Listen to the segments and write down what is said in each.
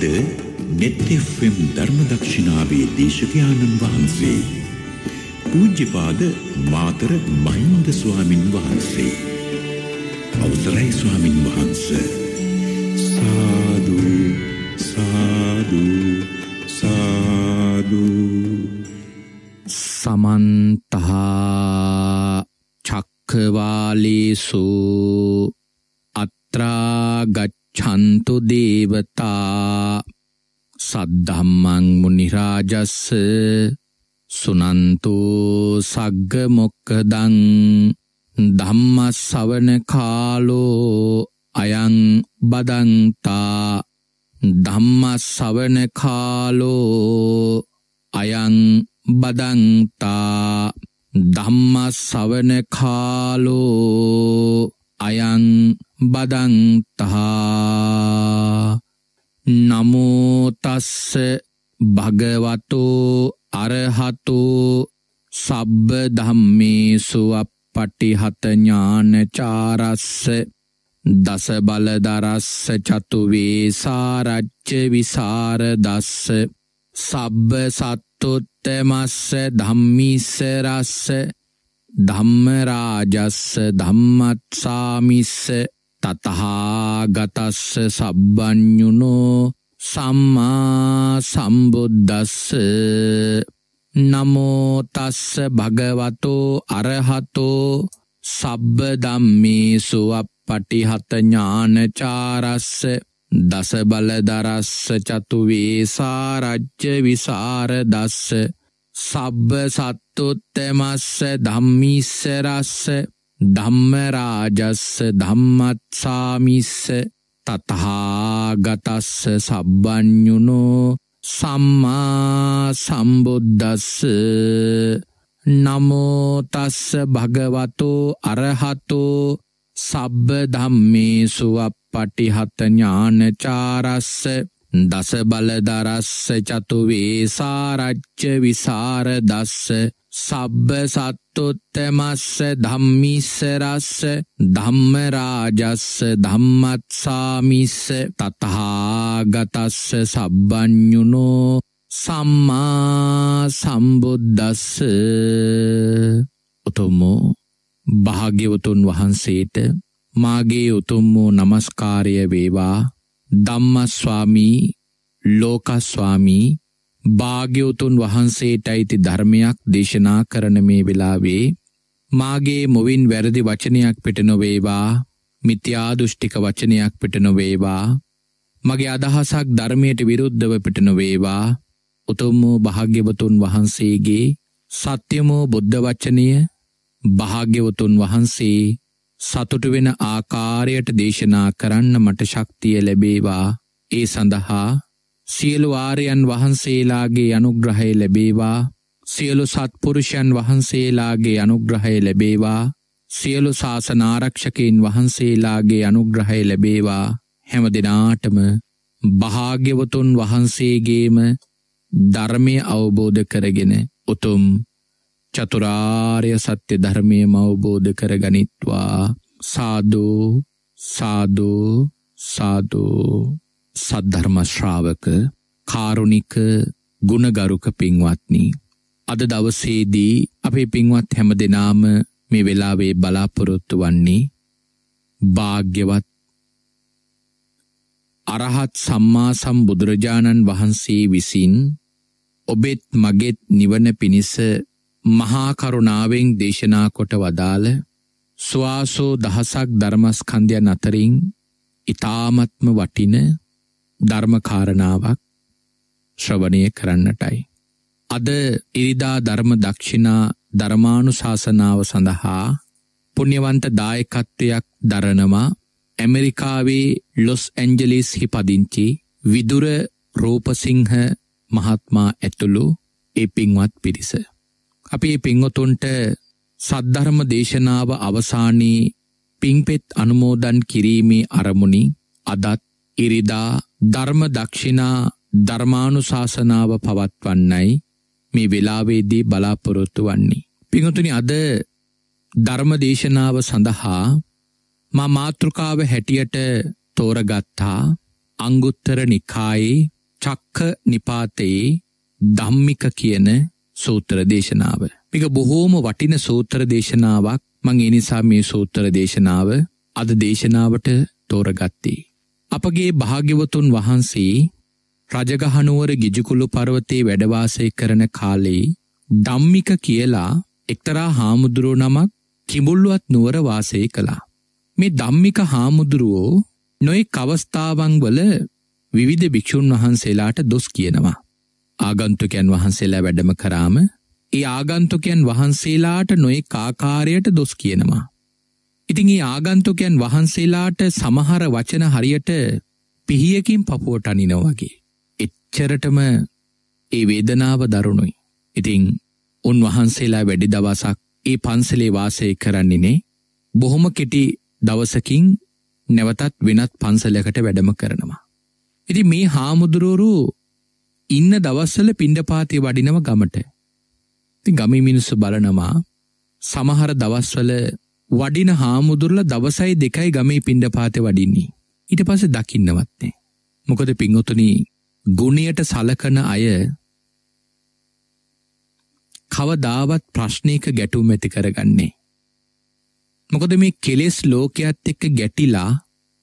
අද නෙත්තෙෆම් ධර්මදක්ෂිනාවේ දේශකයාණන් වහන්සේ. පූජ්‍යපාද මාතර මහින්ද ස්වාමින් වහන්සේ. අවසරයි ස්වාමින් වහන්ස. සාධූ සාධූ සාධූ සමන්තහා චක්කවාලේසු අත්‍රාගච්ඡන්තු දේවතා සද්ධම්මං මුනිරාජස්ස සුනන්තු සග්ග මොක්කදං ධම්මස්සවන කාලෝ අයං බදන්තා ධම්මස්සවන කාලෝ අයං බදන්තා ධම්මස්සවන කාලෝ අයං බදන්තහා. නමෝතස්ස භගවතෝ අරහතෝ සබ්බ ධම්මේසු අපපටිහතඥානචාරස්ස දස බලදරස්ස චතුවේ සාරච්ච විසාර දස්ස සබ්බ සත්තුත්තමස්ස ධම්මිස්සරස්ස ධම්මරාජස්ස ධම්මත්සාමිස්ස තතහාගතස්ස සබ්බඥුනෝ සම්මා සම්බුද්දස්ස නමෝතස්ස භගවතෝ අරහතෝ සබ්බ දම්මේසු අපපටිහත ඥානචාරස්ස දස බලදරස්ස චතුවේ සාරජ්‍ය විසාර දස්ස සබ්බ සත්තුත්තමස්ස ධම්මිස්සරස්ස ධම්මරාජස්ස ධම්මත්සාමිස්ස තතහාගතස්ස සබ්බඥුනෝ සම්මා සම්බුද්දස්ස. නමෝතස්ස භගවතෝ අරහතෝ සබ්බ ධම්මේසු අපපටිහත ඥානචාරස්ස දස බලදරස්ස චතුවේ සාරච්ච විසාර දස්ස සබ්බ සත්තුත්තමස්ස ධම්මිස්සරස්ස ධම්මරාජස්ස ධම්මත්සාමිස්ස තතහාගතස්ස සබ්බඥුනෝ සම්මා සම්බුද්දස්ස. උතුම්මෝ භාග්‍යවතුන් වහන්සේට මාගේ උතුම් වූ නමස්කාරය වේවා. ධම්මස්වාමී ලෝකස්වාමී භාග්‍යවතුන් වහන්සේට අයිති ධර්මයක් දේශනා කරන මේ වෙලාවේ මාගේ මුවින් වැරදි වචනයක් පිට නොවේවා මිත්‍යාදුෂ්ටික වචනයක් පිට නොවේවා මගේ අදහසක් ධර්මයට විරුද්ධව පිට නොවේවා. උතුම් වූ භාග්‍යවතුන් වහන්සේගේ සත්‍යමෝ බුද්ධ වචනය භාග්‍යවතුන් වහන්සේ සතුටු වෙන ආකාරයට දේශනා කරන්න මට ශක්තිය ලැබේවා. ඒ සඳහා සියලු ආරයන් වහන්සේලාගේ අනුග්‍රහය ලැබේවා. සියලු සත්පුරුෂයන් වහන්සේලාගේ අනුග්‍රහය ලැබේවා. සියලු ශාසනාරක්ෂකයින් වහන්සේලාගේ අනුග්‍රහය ලැබේවා. හැම දෙනාටම භාග්‍යවතුන් වහන්සේගේම ධර්මය අවබෝධ කරගෙන උතුම් චතුරාර්ය සත්‍ය ධර්මයම අවබෝධ කර ගනිත්වා සාධූ සාධූ සාධූ සද්ධර්මශ්‍රාවක කාරුණික ගුණගරුක පින්වත්නි. අද දවසේදී අපේ පින්වත් හැම දෙනාම මේ වෙලාවේ බලාපොරොත්තු වන්නේ භාග්‍යවත් අරහත් සම්මා සම්බුදුරජාණන් වහන්සේ විසින් ඔබෙත් මගෙත් නිවන පිණිස මහාකරුණාවෙන් දේශනා කොට වදාළ ස්වාසෝ දහසක් ධර්මස්කන්ධයන් අතරින් ඉතාමත්ම වටින ධර්මකාරණාවක් ශ්‍රවණය කරන්නටයි. අද ඉරිදා ධර්ම දක්ෂිනා ධර්මානු ශාසනාව සඳහා පුුණ්‍යවන්ත දායකත්වයක් දරනවා ඇමරිකාවේ ලොස් ඇන්ජලිස් හි පදිංචි විදුර රූපසිංහ මහත්මා ඇතුළු ඒ පින්වත් පිරිස. අපි පිංහොතුන්ට සද්ධර්ම දේශනාව අවසානයේ පිංපෙත් අනුමෝදන් කිරීමේ අරමුණි අදත් ඉරිදා ධර්ම දක්ෂිනා ධර්මානු ශාසනාව පවත්වන්නයි මේ වෙලාවේදී බලාපොරොත්තු වන්නේ. පිංහතුනි අද ධර්මදේශනාව සඳහා මා මාතෘකාව හැටියට තෝරගත්තා අංගුත්තර නිකායේ චක්ක නිපාතයේ ධම්මික කියන සූත්‍ර දේශනාව. මේක බොහෝම වටින සූත්‍ර දේශනාවක් මං එනිසා මේ සූත්‍ර දේශනාව අද දේශනාවට තෝරගත්තේ. අපගේ භාග්‍යවතුන් වහන්සේ රජගහනුවර ගිජුකුළු පර්වතයේ වැඩවාසය කරන කාලේ ධම්මික කියලා එක්තරා හාමුදුරුව නමක් කිඹුල්ලුවත් නුවර වාසය කළා. මේ ධම්මික හාමුදුරුවෝ නොයෙක් අවස්ථාවන් වල විවිධ භික්‍ෂූන් වහන්සේලාට දොස් කියනවා. ආගන්තුකයන් වහන්සේලා වැඩම කරාම ඒ ආගන්තුකයන් වහන්සේලාට නොයෙක් ආකාරයට දොස් කියනවා. ඉතින් ඒ ආගන්තුකයන් වහන්සේලාට සමහර වචන හරියට පිහියකින් පපුුවට අනින වගේ. එච්චරටම ඒ වේදනාව දරුණුයි. ඉතිං උන්වහන්සේලා වැඩි දවසක් ඒ පන්සලේ වාසය කරන්නෙනේ බොහොම කෙටි දවසකින් නැවතත් වෙනත් පන්සලකට වැඩම කරනවා. ඉති මේ හාමුදුරුවරු ඉන්න දවස්සල පිණ්ඩපාතිය වඩිනව ගමට. ති ගමි මිනිස්සු බලනවා සමහර දවස්වල වඩින හාමුදුරල දවසයි දෙකයි ගමේ පිණ්ඩපාත වඩින්නේ. ඊට පස දකින්නවත්නේ. මොකද පිංහොතුනී ගුණයට සලකන අය කවදාවත් ප්‍රශ්නයක ගැටුම් ඇති කරගන්නේ. මොකද මේ කෙලෙස් ලෝකයත් එක්ක ගැටිලා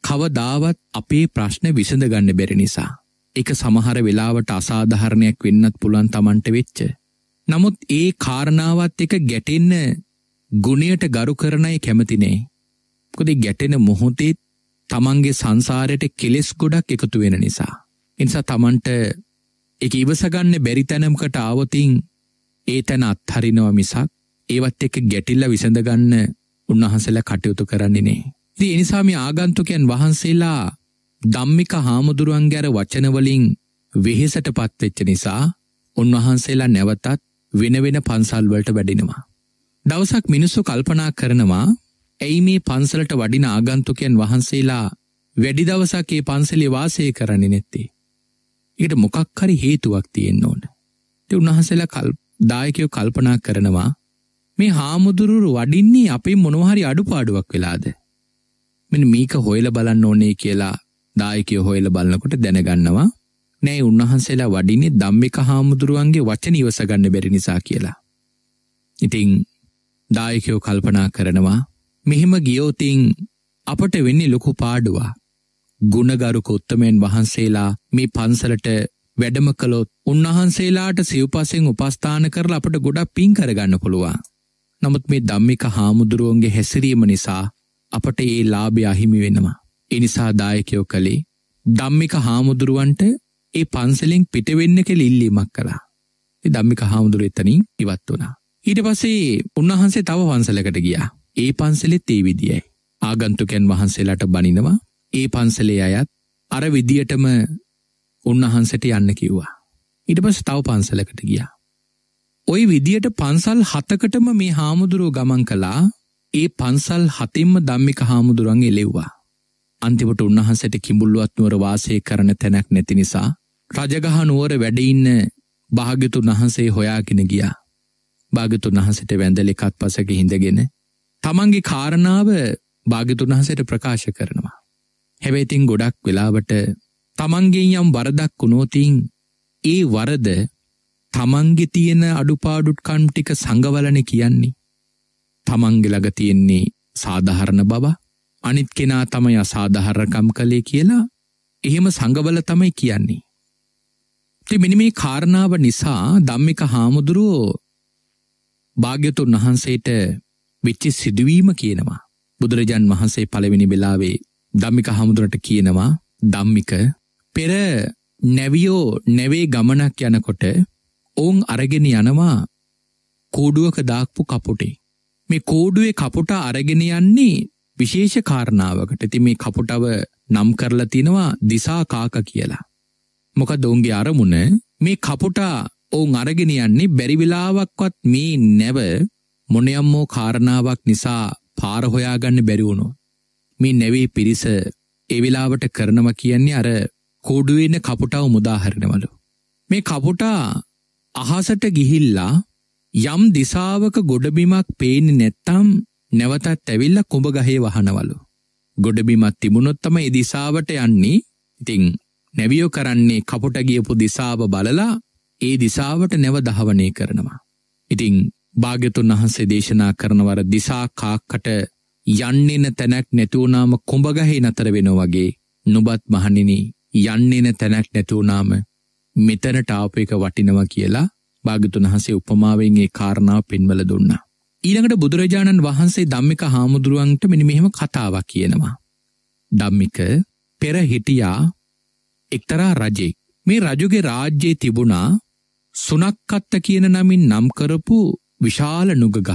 කවදාවත් අපේ ප්‍රශ්න විසඳගන්න බැරි නිසා. එක සමහර වෙලාවට අසාධහරණයක් වෙන්නත් පුළන් තමන්ට වෙච්ච. නමුත් ඒ කාරණාවත් එක ගැටෙන්න ගුණයට ගරු කරනයි කැමතිනේ. කොද ගැටෙන මොහොතේත් තමන්ගේ සංසාරයට කෙලෙස් ගොඩක් එකතු වෙන නිසා. එනිසා තමන්ට එක ඉවසගන්න බැරිතැනම්කට ආවතින් ඒ තැන අත්හරිනව මිසක් ඒවත් එක ගැටිල්ල විසඳගන්න උන්වහන්සල කටයුතු කරන්නේ නේ. ති එනිසාමි ආගන්තුකයන් වහන්සේලා දම්මික හාමුදුරුවන් ගැර වචනවලින් වෙහෙසට පත්වෙච්ච නිසා උන්වහන්සේලා නැවතත් වෙන වෙන පන්සල්වලට වැඩෙනවා. දවසක් මිනිස්සු කල්පනා කරනවා ඇයි මේ පන්සලට වඩින ආගන්තුකයන් වහන්සේලා වැඩි දවසක්ේ පන්සලේ වාසය කරන්නේ නැත්තේ. එකට මොකක් හරි හේතුවක් තියෙන්න්න ඕන. ති උන්වහන්සේලා කල් දායකයෝ කල්පනා කරනවා මේ හාමුදුරුරු වඩින්නේ අපේ මොනවහරි අඩුපාඩුවක් වෙලාද. මෙ මේක හොයල බලන්න ඕනේ කියලා දායකය හොයල බලන්නකොට දැනගන්නවා නෑ උන්වහන්සේලා වඩිනේ දම්මික හාමුදුරුවන්ගේ වචන ඉවසගන්න බැරි නිසා කියලා. ඉතිං දායකයෝ කල්පනා කරනවා මෙහෙම ගියෝතිං අපට වෙන්නේ ලොකු පාඩුවා. ගුණගරුක උත්තමයන් වහන්සේලා මේ පන්සලට වැඩම කළොත් උන්වහන්සේලාට සිව්පසෙන් උපස්ථාන කරලා අපට ගොඩක් පින් කරගන්න පුළුවන්. නමුත් මේ දම්මික හාමුදුරුවන්ගේ හැසිරීම නිසා අපට ඒ ලාභය අහිමි වෙනවා. එනිසා දායකයෝ කළේ දම්මික හාමුදුරුවන්ට ඒ පන්සලෙන් පිටවෙන්න කෙ ඉල්ලීමක් කලා. දම්මික හාමුදුර එතනින් ඉවත් වනා. ඊට පසේ උන්වහන්සේ තව පන්සලකට ගියා. ඒ පන්සලෙත් ඒ විදියි. ආගන්තුකැන් වහන්සේලාට බනිනවා ඒ පන්සලේ අයත් අර විදියටම උන්වහන්සට යන්න කිව්වා. ඉට පස් තව පන්සලකට ගියා. ඔය විදියට පන්සල් හතකටම මේ හාමුදුරුව ගමන් කලා ඒ පන්සල් හතින්ම දම්මික හාමුදුරන් එලෙව්වා. අන්තිමට උන්වහන්සට කිඹුල්ලුවත්නුවර වාසය කරන තැනැක් නැති නිසා රජගහ නුවර වැඩඉන්න භාගතුන් වහන්සේ හොයාගෙන ගියා. භාගතුන් වහසට වැඳලෙකත් පසක හිඳගෙන තමන්ගේ කාරණාව භාගතුන් වහසට ප්‍රකාශ කරනවා. හැබැයිතින් ගොඩක් වෙලාවට තමන්ගේ යම් වරදක් වුණෝතින් ඒ වරද තමන්ගෙ තියෙන අඩුපාඩුට්කන් ටික සඟවලන කියන්නේ. තමන්ගෙ ළඟ තියෙන්නේ සාධහරණ බව අනිත් කෙනා තමයි අසාධහරකම් කළේ කියලා එහෙම සඟවල තමයි කියන්නේ. ති මිනිමේ කාරණාව නිසා දම්මික හාමුදුරුවෝ භාග්‍යතුන් වහන්සේට වෙච්චි සිදුවීම කියනවා. බුදුරජාන් වහන්සේ පළවෙනි වෙලාවේ දම්මික හමුදුරට කියනවා දම්මික පෙර නැවියෝ නැවේ ගමනක් යනකොට ඔවුන් අරගෙන යනවා කෝඩුවක දාක්පු කපුටේ. මේ කෝඩුවේ කපුට අරගෙන යන්නේ විශේෂ කාරණාවකට ති මේ කපුටව නම් කරලා තිනවා දිසා කාක කියලා. මොක දොන්ගේ අරමුණ මේ කපුටා ඔවුන් අරගෙන යන්නේ බැරිවිලාවක්වත් මේ නැව මොනයම්මෝ කාරණාවක් නිසා පාරහොයාගන්න බැරිවුණු. මේ නැවේ පිරිස එවිලාවට කරනව කියන්නේ අර කෝඩුවෙන කපුටාව මුදාහරනවලු. මේ කපුටා අහසට ගිහිල්ලා යම් දිසාවක ගොඩබිමක් පේනි නැත්තම් නැවතත් ඇවිල්ල කුඹ ගහේ වහනවලු. ගොඩබිමත් තිබුණොත්තම එදිසාවට යන්නේ ඉතිං නැවියෝ කරන්නේ කපුට ගියපු දිසාව බලලා ඒ දිසාවට නැව දහවනය කරනවා. ඉතිං භාග්‍යතුන් වහන්සේ දේශනා කරනවර දිසා කාක්කට යන්නෙන තැනැක් නැතුවනාම කොඹගහහි නතර වෙන වගේ නොබත් මහනිනි යන්නෙන තැනැක් නැතුවනාම මෙතනට ආප එක වටිනව කියලා භාගතුන් වහසේ උපමාවෙන්ගේ කාරණාව පෙන්වල දුන්නා. ඊළඟට බුදුරජාණන් වහන්සේ ධම්මික හාමුදුරුවන්ට මෙනි මෙහෙම කතාවක් කියනවා. ධම්මික පෙර හිටියා එක්තරා රජෙක් මේ රජුගේ රාජ්‍යයේ තිබුණා සුනක්කත්ත කියන නමින් නම් කරපු විශාල නුගගහක්.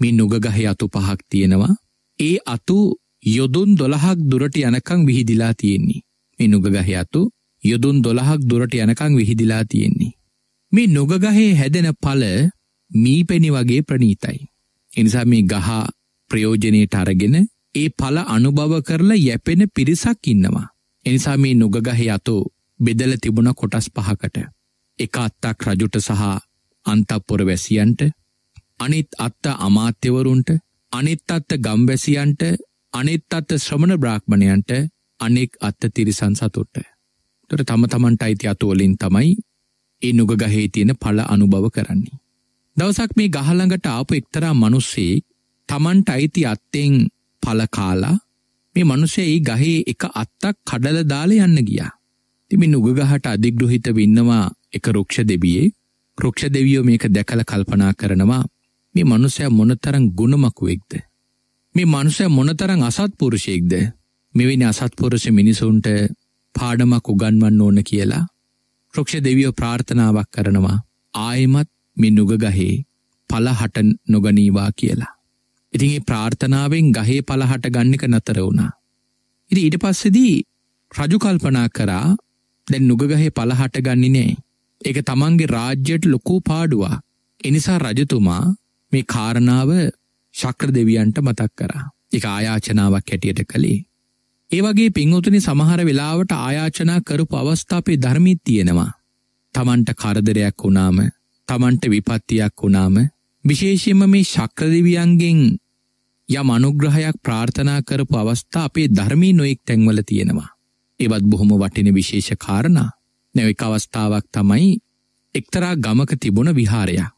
මේ නුගගහ අතු පහක් තියෙනවා. ඒ අතු යොදුන් දොළහක් දුරට යනකං විහිදිලා තියෙන්නේ. මේ නුගගහ අතු යොදුන් දොළහක් දුරට යනකං විහිදිලා තියෙන්නේ. මේ නුගගහේ හැදෙන පල මීපැණි වගේ ප්‍රනීතයි එනිසා මේ ගහ ප්‍රයෝජනයට අරගෙන ඒ පල අනුභව කරලා යැපෙන පිරිසක් ඉන්නවා. එනිසා මේ නුගගහ අතු බෙදල තිබුණ කොටස් පහකට එක අත්තක් රජුට සහ අන්තපොර වැසියන්ට අනිත් අත්ත අමාත්‍යවරුන්ට අනිත් අත්ත ගම්වැසියන්ට අනිත් අත්ත ශ්‍රමණ බ්‍රාහ්මණයන්ට අනෙක් අත්ත තිරිසන් සතුට්ට. තොට තම තමන්ට අයිති අතුවලින් තමයි ඒ නුගගහේ තියෙන පල අනුභව කරන්නේ. දවසක් මේ ගහළඟට ආපු එක්තරා මනුස්සේ තමන්ට අයිති අත්තෙන් පලකාලා මේ මනුෂය ඒ ගහේ එක අත්තක් කඩල දාල යන්න ගියා. තිමි නුගගහට අධිග්‍රහිත වින්නවා එක රුක්ෂ දෙබියේ රුක්ෂ දෙවියෝ මේක දැකල කල්පනා කරනවා මේ මනුසය මොනතරං ගුණමකුවෙක්ද. මේ මනුසය මොනතරං අසත්පුරුෂයෙක්ද මෙවැනි අසත්පුරුෂ මිනිසුන්ට පාඩමක් උගන්වන්න ඕන කියලා රුක්ෂ දෙවියෝ ප්‍රාර්ථනාවක් කරනවා ආයමත් මෙ නුගගහේ පලහට නොගනීවා කියලා. ඉතින් ඒ ප්‍රාර්ථනාවෙන් ගහේ පලහට ගන්නක නතර වුණා. ඉති ඊට පස්සෙදී රජු කල්පනා කරා දැන් නුගගහේ පලහට ගන්නේ නෑ. ඒක තමන්ගේ රාජ්‍යයට ලොකූ පාඩුවා. එනිසා රජතුමා මේ කාරණාව ශක්‍ර දෙවියන්ට මතක් කරා. එක ආයාචනාවක් හැටියට කළේ. ඒ වගේ පින්වතුනි සමහර වෙලාවට ආයාචනා කරපු අවස්ථාපේ ධර්මීත් තියෙනවා. තමන්ට කරදරයක් වුණාම තමන්ට විපත්තියක් වුණාම විශේෂයෙන්ම මේ ශක්‍රදිවියන්ගෙන් යම් අනුග්‍රහයක් ප්‍රාර්ථනා කරපු අවස්ථා අපේ ධර්මී නොයෙක් තැන්වල තියෙනවා. ඒවත් බොහොම වටින විශේෂ කාරණා නැවක අවස්ථාවක් තමයි එක්තරා ගමක තිබුණ විහාරයක්.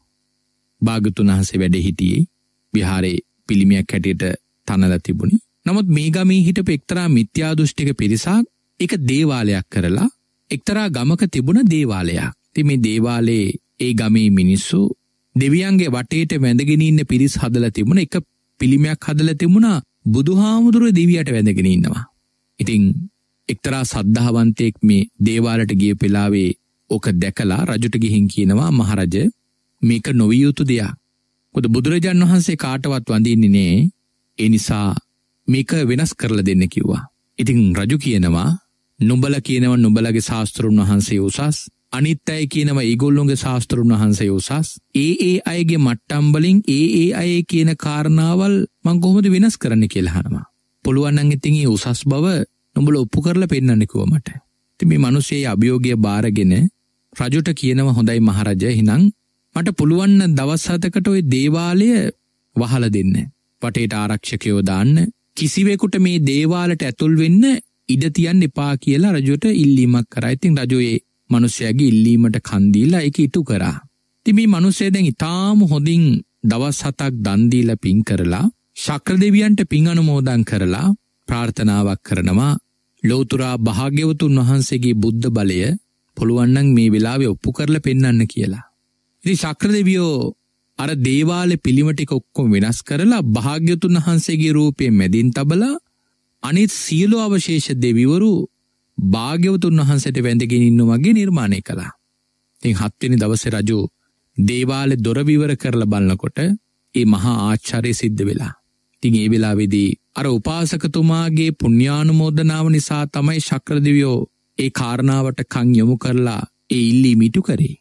භාගතුන් වහසේ වැඩ හිටියේ විහාරේ පිළිමියක් හැටියට තනල තිබුණි. නමුත් මේ ගමේ හිටපු එක්තරා මිත්‍යාදෘෂ්ටික පිරිසක් එක දේවාලයක් කරලා එක්තරා ගමක තිබුණ දේවාලයක්. ති මේ දේවාලේ ඒ ගමේ මිනිස්සු දෙවියන්ගේ වටේට වැඳගෙන ඉන්න පිරිස් හදල තිබුණ එක පිළිමයක් හදල තිබුණා බුදුහාමුදුරුව දෙවියට වැඳගෙන ඉන්නවා. ඉතිං එක්තරා සද්ධාවන්තයෙක් මේ දේවාලට ගිය පෙලාවේ ඕක දැකලා රජුට ගිහින් කියනවා මහරජ මේක නොවියයුතු දෙයක්. කොද බුදුරජාන් වහන්සේ කාටවත් වඳින්නේ නේ ඒ නිසා මේක වෙනස් කරලා දෙන්න කිව්වා. ඉතිං රජු කියනවා නුඹල කියනව නුඹලගේ ශාස්තෘන් වහන්සේ උසස් අනිත් අය කියනව ඒගොල්ලොන්ගේ ශාස්තෘන් වහන්සේ උසස් ඒ ඒ අයගේ මට්ටම්බලින් ඒ ඒ අය කියන කාරණාවල් මං කොහොමද වෙනස් කරන්න කියලහනවා. පුළුවන්නන් ඉතින් ඒ උසස් බව නොඹල ඔප්පු කරලා පෙන්න්නනෙකුව මට. තිමි මනුසේ අභියෝගය බාරගෙන රජුට කියනව හොඳයි මහරජ හිනං මට පුළුවන්න දවස්හතකට ඔය දේවාලය වහල දෙන්න. පටේට ආරක්ෂකයෝ දාන්න කිසිවෙකුට මේ දේවාලට ඇතුල් වෙන්න ඉඩතියන් එපා කියලා රජුට ඉල්ලීමක් කර ඉතින් රජුයේ මනුස්්‍යයාගේ ඉල්ලීමට කන්දීලා එක ඉටු කරා. තිමි මනුස්සේ දැන් ඉතාම හොඳින් දවස් හතක් දන්දීල පින් කරලා ශක්‍ර දෙවියන්ට පින් අනුමෝදන් කරලා ප්‍රාර්ථනාවක් කරනවා ලෝතුරා භාග්‍යවතුන් වහන්සේගේ බුද්ධ බලය පුළුවන්නන් මේ වෙලාවෙ ඔප්පු කරල පෙන්න්න කියලා. ඉති ශක්‍රදවියෝ අර දේවාල පිළිමටික ඔක්කොම වෙනස් කරලා භාග්‍යතුන් වහන්සේගේ රූපය මැදින් තබලා අනිත් සියලු අවශේෂ දෙවිවරු භාග්‍යවතුන් වහන්සට වැඳගෙන ඉන්න වගේ නිර්මාණය කළා. තින් හත්වෙනි දවස රජු දේවාලෙ දොරවිවර කරල බලන්නකොට ඒ මහා ආච්චරය සිද්ධ වෙලා. තින් ඒ වෙලාවෙදී අර උපාසකතුමාගේ පුුණ්‍යානුමෝදනාව නිසා තමයි ශක්‍රදිවියෝ ඒ කාරණාවට කං යොමු කරලා ඒ ඉල්ලී මිටු කරේ.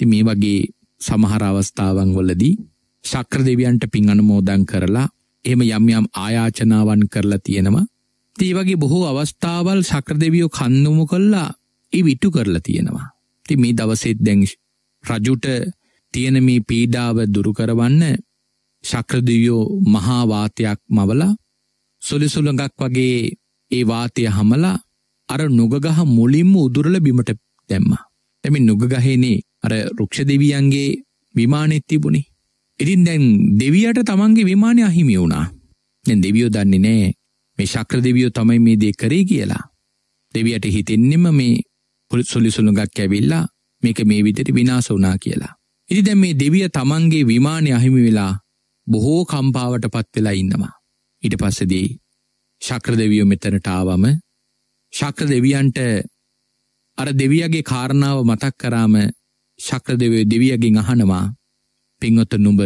ති මේ වගේ සමහර අවස්ථාවන් වලදී ශක්‍ර දෙවියන්ට පින් අනුමෝදන් කරලා එම යම් යම් ආයාචනාවන් කරලා තියෙනවා. තී වගේ බොහෝ අවස්ථාවල් ශක්‍ර දෙවියෝ කන්නුමු කල්ලා ඒ විට්ටු කරලා තියෙනවා. ති මේ දවසෙත් දැන් රජුට තියෙන මේ පීඩාව දුරු කරවන්න ශක්‍රදිවියෝ මහාවාතයක් මවලා සුලිසුළඟක් වගේ ඒ වාතය හමලා අර නුගගහ මුලින්ම උදුරල බිමට දැම්ම. එමි නුගගහේනේ අර රුක්ෂ දෙවියන්ගේ විමානෙත් තිබුණේ. ඉතින් දැන් දෙවියට තමන්ගේ විමානය අහිමි වුණා. දැන් දෙවියෝ දන්නේ නෑ මේ ශක්‍ර දෙවියෝ තමයි මේ දේ කරේ කියලා. දෙවියට හිතෙන්නෙම මේ සොලිසුළුගක් ඇවිල්ලා මේක මේ විදිහට විනාශ වුණා කියලා. ඉතින් දැන් මේ දෙවිය තමන්ගේ විමානය අහිමි වෙලා බොහෝ කම්පාවට පත් වෙලා ඉන්නවා. ඊට පස්සේදී ශක්‍ර දෙවියෝ මෙතනට ආවම ශක්‍ර දෙවියන්ට අර දෙවියගේ කාරණාව මතක් කරාම ශක්‍ර දෙවියෝ දෙවියගෙන් අහනවා පින්වත නුඹ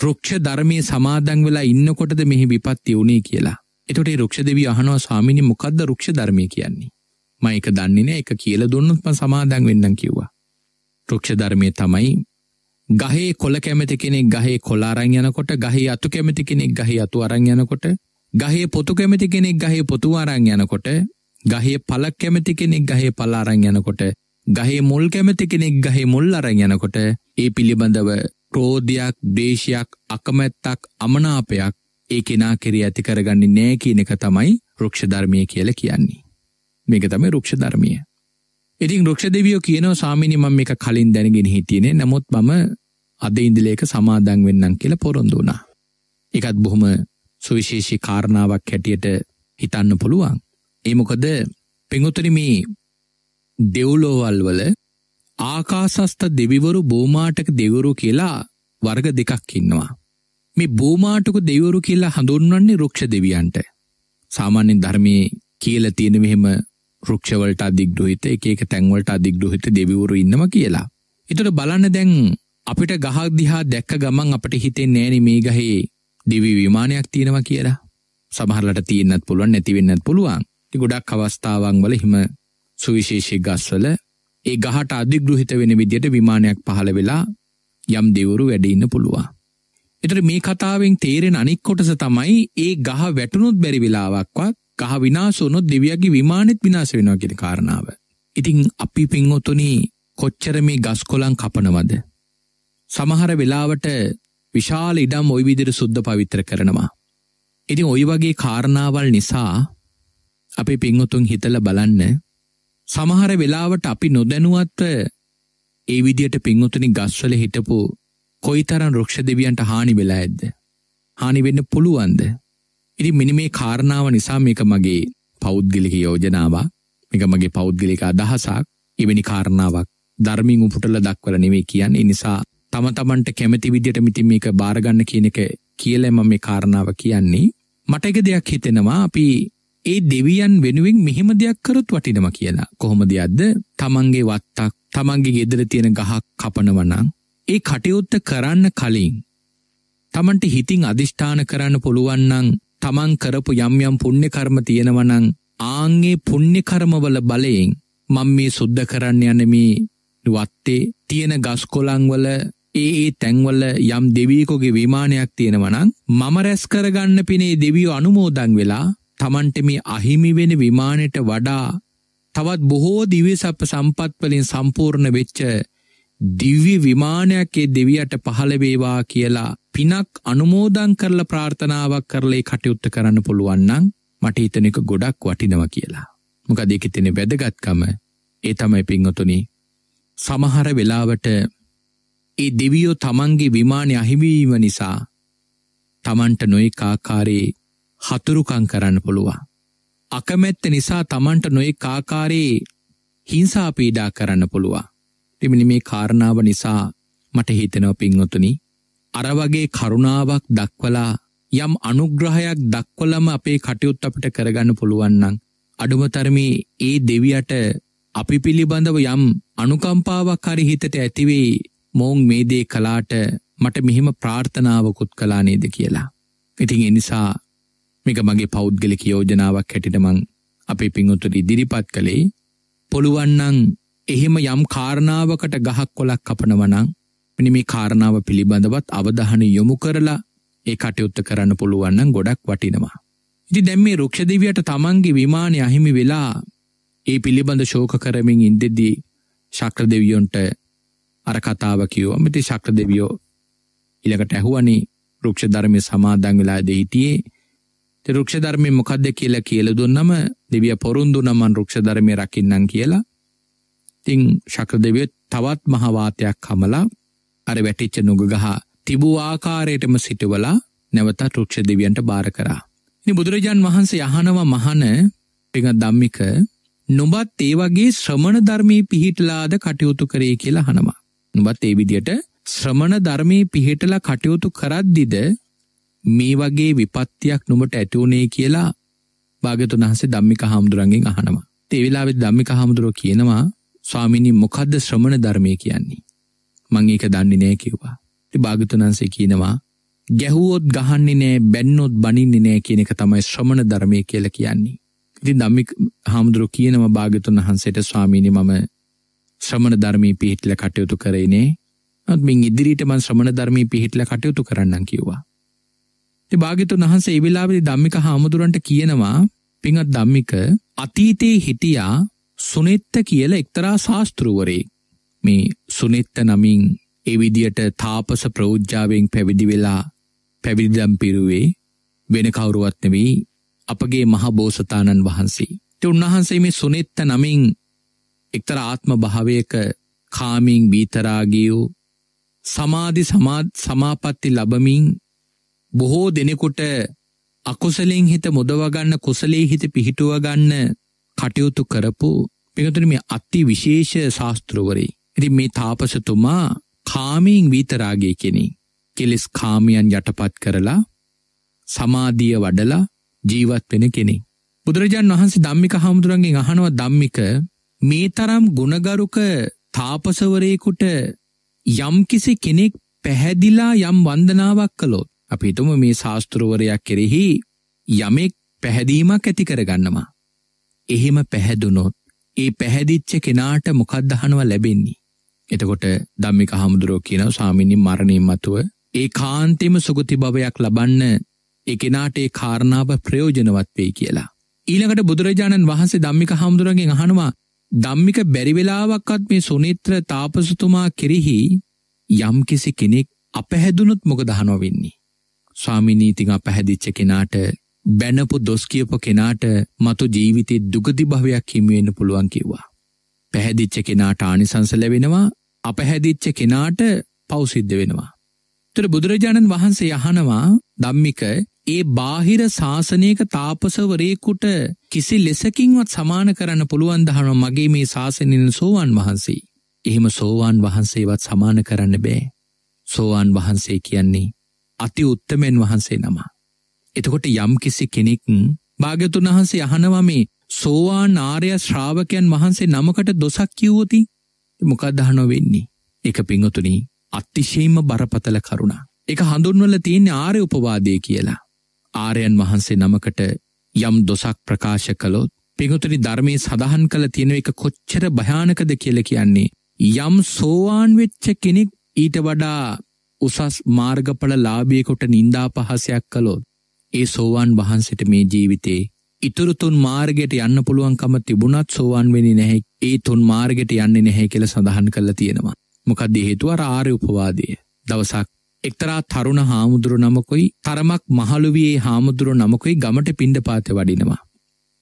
රුක්ෂ ධර්මයේ සමාදන් වෙලා ඉන්නකොටද මෙහි විපත්ති වුණේ කියලා. එතකොට ඒ රුක්ෂ දෙවිය අහනවා ස්වාමීනි මොකද්ද රුක්ෂ ධර්මය කියන්නේ? මම ඒක දන්නේ නැහැ. ඒක කියලා දුන්නොත් මම සමාදන් වෙන්නම් කිව්වා. රුක්ෂ ධර්මයේ තමයි ගහේ කොළ කැමති කෙනෙක් ගහේ කොළ අරන් යනකොට ගහේ අතු කැමති කෙනෙක් ගහේ අතු අරන් යනකොට ගහේ පොතු කැමති කෙනෙක් ගහේ පොතු අරන් යනකොට ගහේ පලක් කැමති කෙනෙක් ගහේ පල අරන් යනකොට ගහේ මුල් කැමති කෙනෙක් ගහේ මුල් අරන් යනකොට ඒ පිළිබඳව ක්‍රෝධයක් දේශයක් අකමැත්තක් අමනාපයක් ඒ කෙනා කෙරේ ඇති කරගන්නේ නෑ කියන එක තමයි රුක්ෂ ධර්මය කියල කියන්නේ. මේක තමයි රුක්ෂ ධර්මය. ඉතින් රුක්ෂ දෙවියෝ කියනව සාමිනි මම මේක කලින් දැනගෙන හිටියනේ නමුත් මම අද ඉඳලේක සමාදන් වෙන්නම් කියලා පොරොන්දු වුණා. ඒකත් බොහොම සුවිශේෂී කාරණාවක් හැටියට හිතන්න පුළුවන්. ඒ මොකද පිංගුතුනි මේ දෙව්ලෝවල් වල ආකාසස්ත දෙවිවරු බෝමාටක දෙවරු කියලා වර්ග දෙකක් ඉන්නවා. මේ බෝමාටක දෙවරු කියලා හඳුන්වන්නේ රුක්ෂ දෙවියන්ට. සාමාන්‍යෙන් ධර්මයේ කියල තියෙන මෙහෙම රුක්ෂවලට අධිග්‍රහිත එක එක තැන්වලට අධිග්‍රහිත දෙවිවරු ඉන්නම කියලා. එතට බලන්න දැන් අපිට ගහක් දිහා දැක්ක ගමන් අපට හිතෙන් නෑන මේ ගහේ දෙවි විමානයක් තියෙනවා කියලා සමහරලට තියන්නත් පුළුවන් නැතිවෙන්නත් පුළුවන් ති ගොඩක් අවස්ථාවන් වල හිම සුවිශේෂි ගස්වල ඒ ගහට අධිගෘහිත වෙන විදියට විමානයක් පහළ වෙලා යම් දෙවරු වැඩඉන්න පුළුවන්. එතර මේ කතාවෙන් තේරෙන අනික් කොටස තමයි ඒ ගහ වැටුණුත් බැරි වෙලාවක්වත් ගහ විනාසුනොත් දෙවියගේ විමානෙත් විනාස වෙනවා කියෙන කාරණාව. ඉතිං අපි පින්ඔතුනි කොච්චර මේ ගස් කොලන් කපනවද. සමහර වෙලාවට විශාල ඉඩම් ඔයි විදිර සුද්ධ පවිත්‍ර කරනවා. ඉතින් ඔයි වගේ කාරණාවල් නිසා අපි පිංහුතුන් හිතල බලන්න සමහර වෙලාවට අපි නොදැනුවත්ව ඒ විදියට පිංහුතුනි ගස්වල හිටපු කොයිතරන් රුක්ෂ දෙවියන්ට හානි වෙලා ඇද්ද. හානි වෙන්න පුළුවන්ද. ඉරි මිනි මේ කාරණාව නිසා මේක මගේ පෞද්ගලික යෝජනාවා එක මගේ පෞද්ගලික අදහසක්. එවැනි කාරණාවක් ධර්මින් උපුටල දක්වල නෙවේ කියන්නේ. නිසා තම තමන්ට කැමති විදිට මිති මේක බාරගන්න කියන එක කියලෙම මේ කාරණාව කියන්නේ. මට එක දෙයක් හිතෙනවා. අපි ඒ දෙවියන් වෙනුවෙන් මෙහෙම දෙයක් කරොත් වටිනම කියලා. කොහොම දෙයක්ද තමන්ගේ වත්තක් තමන්ගේ ගෙදර තියෙන ගහක් කපනවනං ඒ කටයුත්ත කරන්න කලින් තමන්ට හිතින් අධිෂ්ඨාන කරන්න පුළුවන්නං තමන් කරපු යම් යම් පුුණ්‍ය කර්ම තියෙනවනං ආංගේ පුුණ්‍ය කර්මවල බලයෙන් මං මේ සුද්ධ කරන්න යනමී වත්තේ තියෙන ගස්කොලංවල ඒ ඒ තැන්වල යම් දෙවීකොගේ විමානයක් තියෙනවනං මම රැස් කරගන්න පිනේ දෙවියෝ අනුමෝදං වෙලා තමන්ට මේ අහිමි වෙන විමානයට වඩා තවත් බොහෝ දිවසප සම්පත්වලින් සම්පූර්ණ වෙච්ච දිව්‍ය විමානයක්ේ දෙවියට පහළවේවා කියලා පිනක් අනුමෝදං කරල ප්‍රාර්ථනාවක් කරලේ කටයුත්ත කරන්න පුළුවන්නන් මට හිතනෙක ගොඩක් වටිනව කියලා. මොක දෙකි තින වැදගත්කම ඒ තමයි පිංහතුනි. සමහර වෙලාවට ඒ දෙවියෝ තමන්ගේ විමානය අහිවීම නිසා තමන්ට නොයි කාකාරයේ හතුරුකං කරන්න පුළුවන්. අකමැත්ත නිසා තමන්ට නොයි කාකාරයේ හිංසා පීඩා කරන්න පුළුවන්. තිමිනි මේ කාරණාව නිසා මට හිතනව පින්වතුනි අරවගේ කරුණාවක් දක්වලා යම් අනුග්‍රහයක් දක්වලම අපේ කටයුත් අපට කරගන්න පුළුවන්නන් අඩුමතරමේ ඒ දෙවියට අපි පිළිබඳව යම් අනුකම්පාවක් හරි හිතට ඇතිවේ මොවුන් මේ දේ කලාට මට මෙහෙම ප්‍රාර්ථනාවකුත් කලා නේද කියලා. ඉතින් එනිසා මේක මගේ පෞද්ගලික යෝජනාවක් හැටිටමං අපේ පිංහුතුර ඉදිරිපත් කළේ පොළුවන්නං එහෙම යම් කාරණාවකට ගහක් කොලක් කපනවනං මිනි මේ කාරණාව පිළිබඳවත් අවධහන යොමු කරලා ඒ කටයුත්ත කරන්න පුළුවන්නන් ගොඩක් වටිනවා. ඉති දැම් මේ රුක්ෂදිවියට තමන්ගේ විමානය අහිමි වෙලා ඒ පිළිබඳ ශෝක කරමින් ඉන්දෙද්දී ශක්‍ර දෙවියොන්ට අර කතාව කිවෝ මෙති ශක්‍ර දෙවියෝ ඉළකට ඇහුවනි රුක්ෂ ධර්මය සමාදං වෙලා දෙහිටියේ රුක්ෂ ධර්මය මොකක්ද කියලා කියල දුන්නම දෙවිය පොරුන්දු නමන් රුක්ෂ ධර්මය රකින්නම් කියලා තිං ශක්‍ර දෙවිය තවත් මහවාතයක් කමලා අර වැටිච්ච නුගගහ තිබූ ආකාරයටම සිටවලා නැවතත් රුක්ෂ දෙවියන්ට භාර කරා. ඉනි බුදුරජාන් වහන්සේ යහනව මහන පිඟ දම්මික නොබත් ඒ වගේ ශ්‍රමණ ධර්මී පිහිටලාද කටයුතු කරේ කියලා හනවා. නොබත් ඒ විදියට ශ්‍රමණ ධර්මී පිහිටලා කටයුතු කරද්දිද මේ වගේ විපත්තියක් නුමට ඇතිවුණේ කියලා භාගතුන් වහන්සේ ධම්මික හාමුදුරන්ගෙන් අහනවා. තෙවෙලාවෙත් ධම්මික හාමුදුරුව කියනවා ස්වාමිනි මොකද්ද ශ්‍රමණ ධර්මය කියන්නේ. මං ඒක දන්නේ නෑ කිව්වා. ඉතින් භාගතුන් වහන්සේ කියනවා ගැහුවොත් ගහන්නේ නෑ බැන්නොත් බනින්නේ නෑ කියන එක තමයි ශ්‍රමණ ධර්මය කියලා කියන්නේ. ඉතින් ධම්මික හාමුදුරුව කියනවා භාගතුන් වහන්සේට ස්වාමීනි මම ශ්‍රමණ ධර්මී පිහිටල කටයුතු කරේනේ. නමුත් මින් ඉදිරියට මං ශ්‍රමණ ධර්මී පිහිටල කටයුතු කරන්නම් කිව්වා. ඉතින් භාග්‍යතුන් වහන්සේ ඒ වෙලාවේදී ධම්මික හාමුදුරන්ට කියනවා පින්වත් ධම්මික අතීතේ හිටියා සුනෙත්ත කියලා එක්තරා ශාස්තෘවරයෙක් මේ සුනෙත්ත නමින් ඒ විදියට තාපස ප්‍රෞජ්ජාවෙන් පැවිදි වෙලා පැවිදිදම් පිරුවේ වෙන කවුරුවත් නෙවෙයි අපගේ මහා බෝසතාණන් වහන්සේ. ඉතින් උන්වහන්සේ මේ සුනෙත්ත නමින් එක්තරා ආත්ම භාවයක කාමීන් බීතරාගියෝ සමාධි සමාපatti ලබමින් බොහෝ දෙනෙකුට අකුසලෙන් හිත මුදවගන්න කුසලේ හිත පිහිටුවගන්න කටයුතු කරපු පිගතුන මේ අත්ති විශේෂ ශාස්තෘවරේ. ඉති මේ තාපසතුමා කාමීන් වීතරාගේ කෙනෙ. කෙලෙස් කාමයන් යටපත් කරලා සමාධිය වඩලා ජීවත් වෙන කෙනෙ. බුදුරජාන් වහන්සේ ධම්මික හාමුදුරන්ගේ අහනව ධම්මික මේ තරම් ගුණගරුක තාපසවරයෙකුට යම්කිසි කෙනෙක් පැහැදිලා යම් වන්දනාවක් කළොත් අපි හිතමු මේ ශාස්තෘවරයක් කෙරෙහි යමෙක් පැහැදීමක් ඇති කරගන්නවා. එහෙම පැහැදුනොත් ඒ පැහැදිච්ච කෙනාට මොකක්දහනව ලැබෙන්නේ. එතකොට දම්මික හමුදුරෝ කියන සාමිනි මරණින් මතුව ඒ කාන්තෙම සුගති භවයක් ලබන්න එකෙනාට ඒ කාරණාව ප්‍රයෝජනවත් වෙයි කියලා. ඊළඟට බුදුරජාණන් වහන්සේ ධම්මික හමුදුරගෙන් අහනවා ධම්මික බැරිවෙලාවක්වත් මේ සුනිත්‍ර තාපසතුමා කෙරෙහි යම්කිසි කෙනෙක් අපහැදුනුත් මොක දහනො වෙන්නේ. ස්වාමිනීතිං පැහැදිච්ච කෙනාට බැනපු දොස් කියප කෙනාට මතු ජීවිතය දුගති භවයක් හිමිවෙන්න පුළුවන් කිව්වා. පැහැදිච්ච කෙනාට ආනිසංස ලැබෙනවා අපහැදිච්ච කෙනාට පෞසිද්ධ වෙනවා. තර බුදුරජාණන් වහන්සේ යහනවා දම්මික ඒ බාහිර ශාසනයක තාපසවරේකුට කිසි ලෙසකින්වත් සමාන කරන්න පුළුවන් දහන මගේ මේ ශාසනයෙන් සෝවන් වහන්සේ. එහෙම සෝවාන් වහන්සේවත් සමාන කරන්න බෑ. සෝවාන් වහන්සේ කියන්නේ අති උත්තමෙන් වහන්සේ නම. එතකොට යම් කිසි කෙනෙක් භාගතුන් වහන්සේ අහනවා මේ සෝවාන් ආර්ය ශ්‍රාවකයන් වහන්සේ නමකට දොසක් කිව්වති මොකක්දහනො වෙන්නේ. එක පිංහතුනි අත්තිශේම බරපතල කරුණා. එක හඳුන්වල තියෙන්නේ ආරය උපවාදය කියලා. ආරයන් වහන්සේ නමකට යම් දොසක් ප්‍රකාශ කළොත් පිඟුතුනි ධර්මය සඳහන් කළ තියෙන එක කොච්චර භයානකද කියල කියන්නේ. යම් සෝවාන් වෙච්ච කෙනෙක් ඊට වඩා උසස් මාර්ගඵල ලාභියකොට නින්දා පහසයක් කළොත් ඒ සෝවාන් වහන්සට මේ ජීවිතේ ඉතුරුතුන් මාර්ගයට යන්න පුළුවන්කම තිබුණත් සෝවන් වෙනි නැහැ ඒ තුන් මාර්ගයට යන්නේ නැහැ කියල සඳහන් කළ තියෙනවා. මොකක්ද හේතුව ආරය උපවාදය. දවසක් එක්තරා තරුණ හාමුදුරු නමකොයි තරමක් මහළුවයේ හාමුදුරු නමකොයි ගමට පිණ්ඩ පාත වඩිනවා.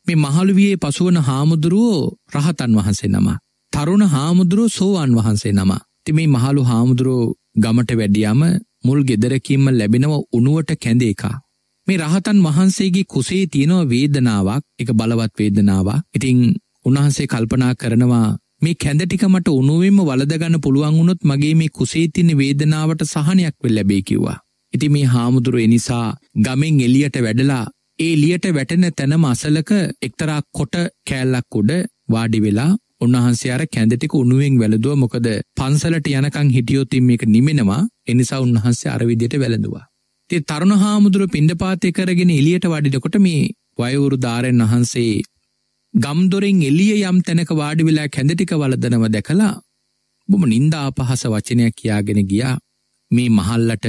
මේ මහළුවයේ පසුවන හාමුදුරුවෝ රහතන් වහන්සේ නම. තරුණ හාමුදුරුව සෝවන් වහන්සේ නම. තිමේ මහළු හාමුදුරුවෝ ගමට වැඩියම මුල් ගෙදරකින්ම ලැබෙනව උනුවට කැඳ එකා. මේ රහතන් වහන්සේගේ කුසේ තියෙනව වේදනාවක් එක බලවත් වේදනාවක් ඉතිං උන්වහන්සේ කල්පනා කරනවා මේ කැඳටික මට උනුවෙන්ම වලදගන්න පුළුවන් වුණොත් මගේ මේ කුසේ තින වේදනාවට සහනයක් වෙල් ලැබේ කිව්වා. ඉති මේ හාමුදුරුව එනිසා ගමෙන් එලියට වැඩලා ඒ ලියට වැටෙන තැනම අසලක එක්තරා කොට කෑල්ලක් උඩ වාඩි වෙලා උන්වහන්සේ අර කැඳටික උනුවෙන් වැළදුව මොකද පන්සලට යනකං හිටියොතින් මේක නිමෙනවා එනිසා උන්වහන්සේ අරවිදියට වැළඳවා. ති තරුණ හාමුදුරුව පිණ්ඩපාතය කරගෙන එලියට වඩිනකොට මේ වයවුරු ධාරෙන් වහන්සේ ගම්දොරින් එලිය යම් තැනක වාඩි වෙලා කැඳටික වලදනව දැකලා බොම නින්දා අපහස වචනයක් කියාගෙන ගියා මේ මහල්ලට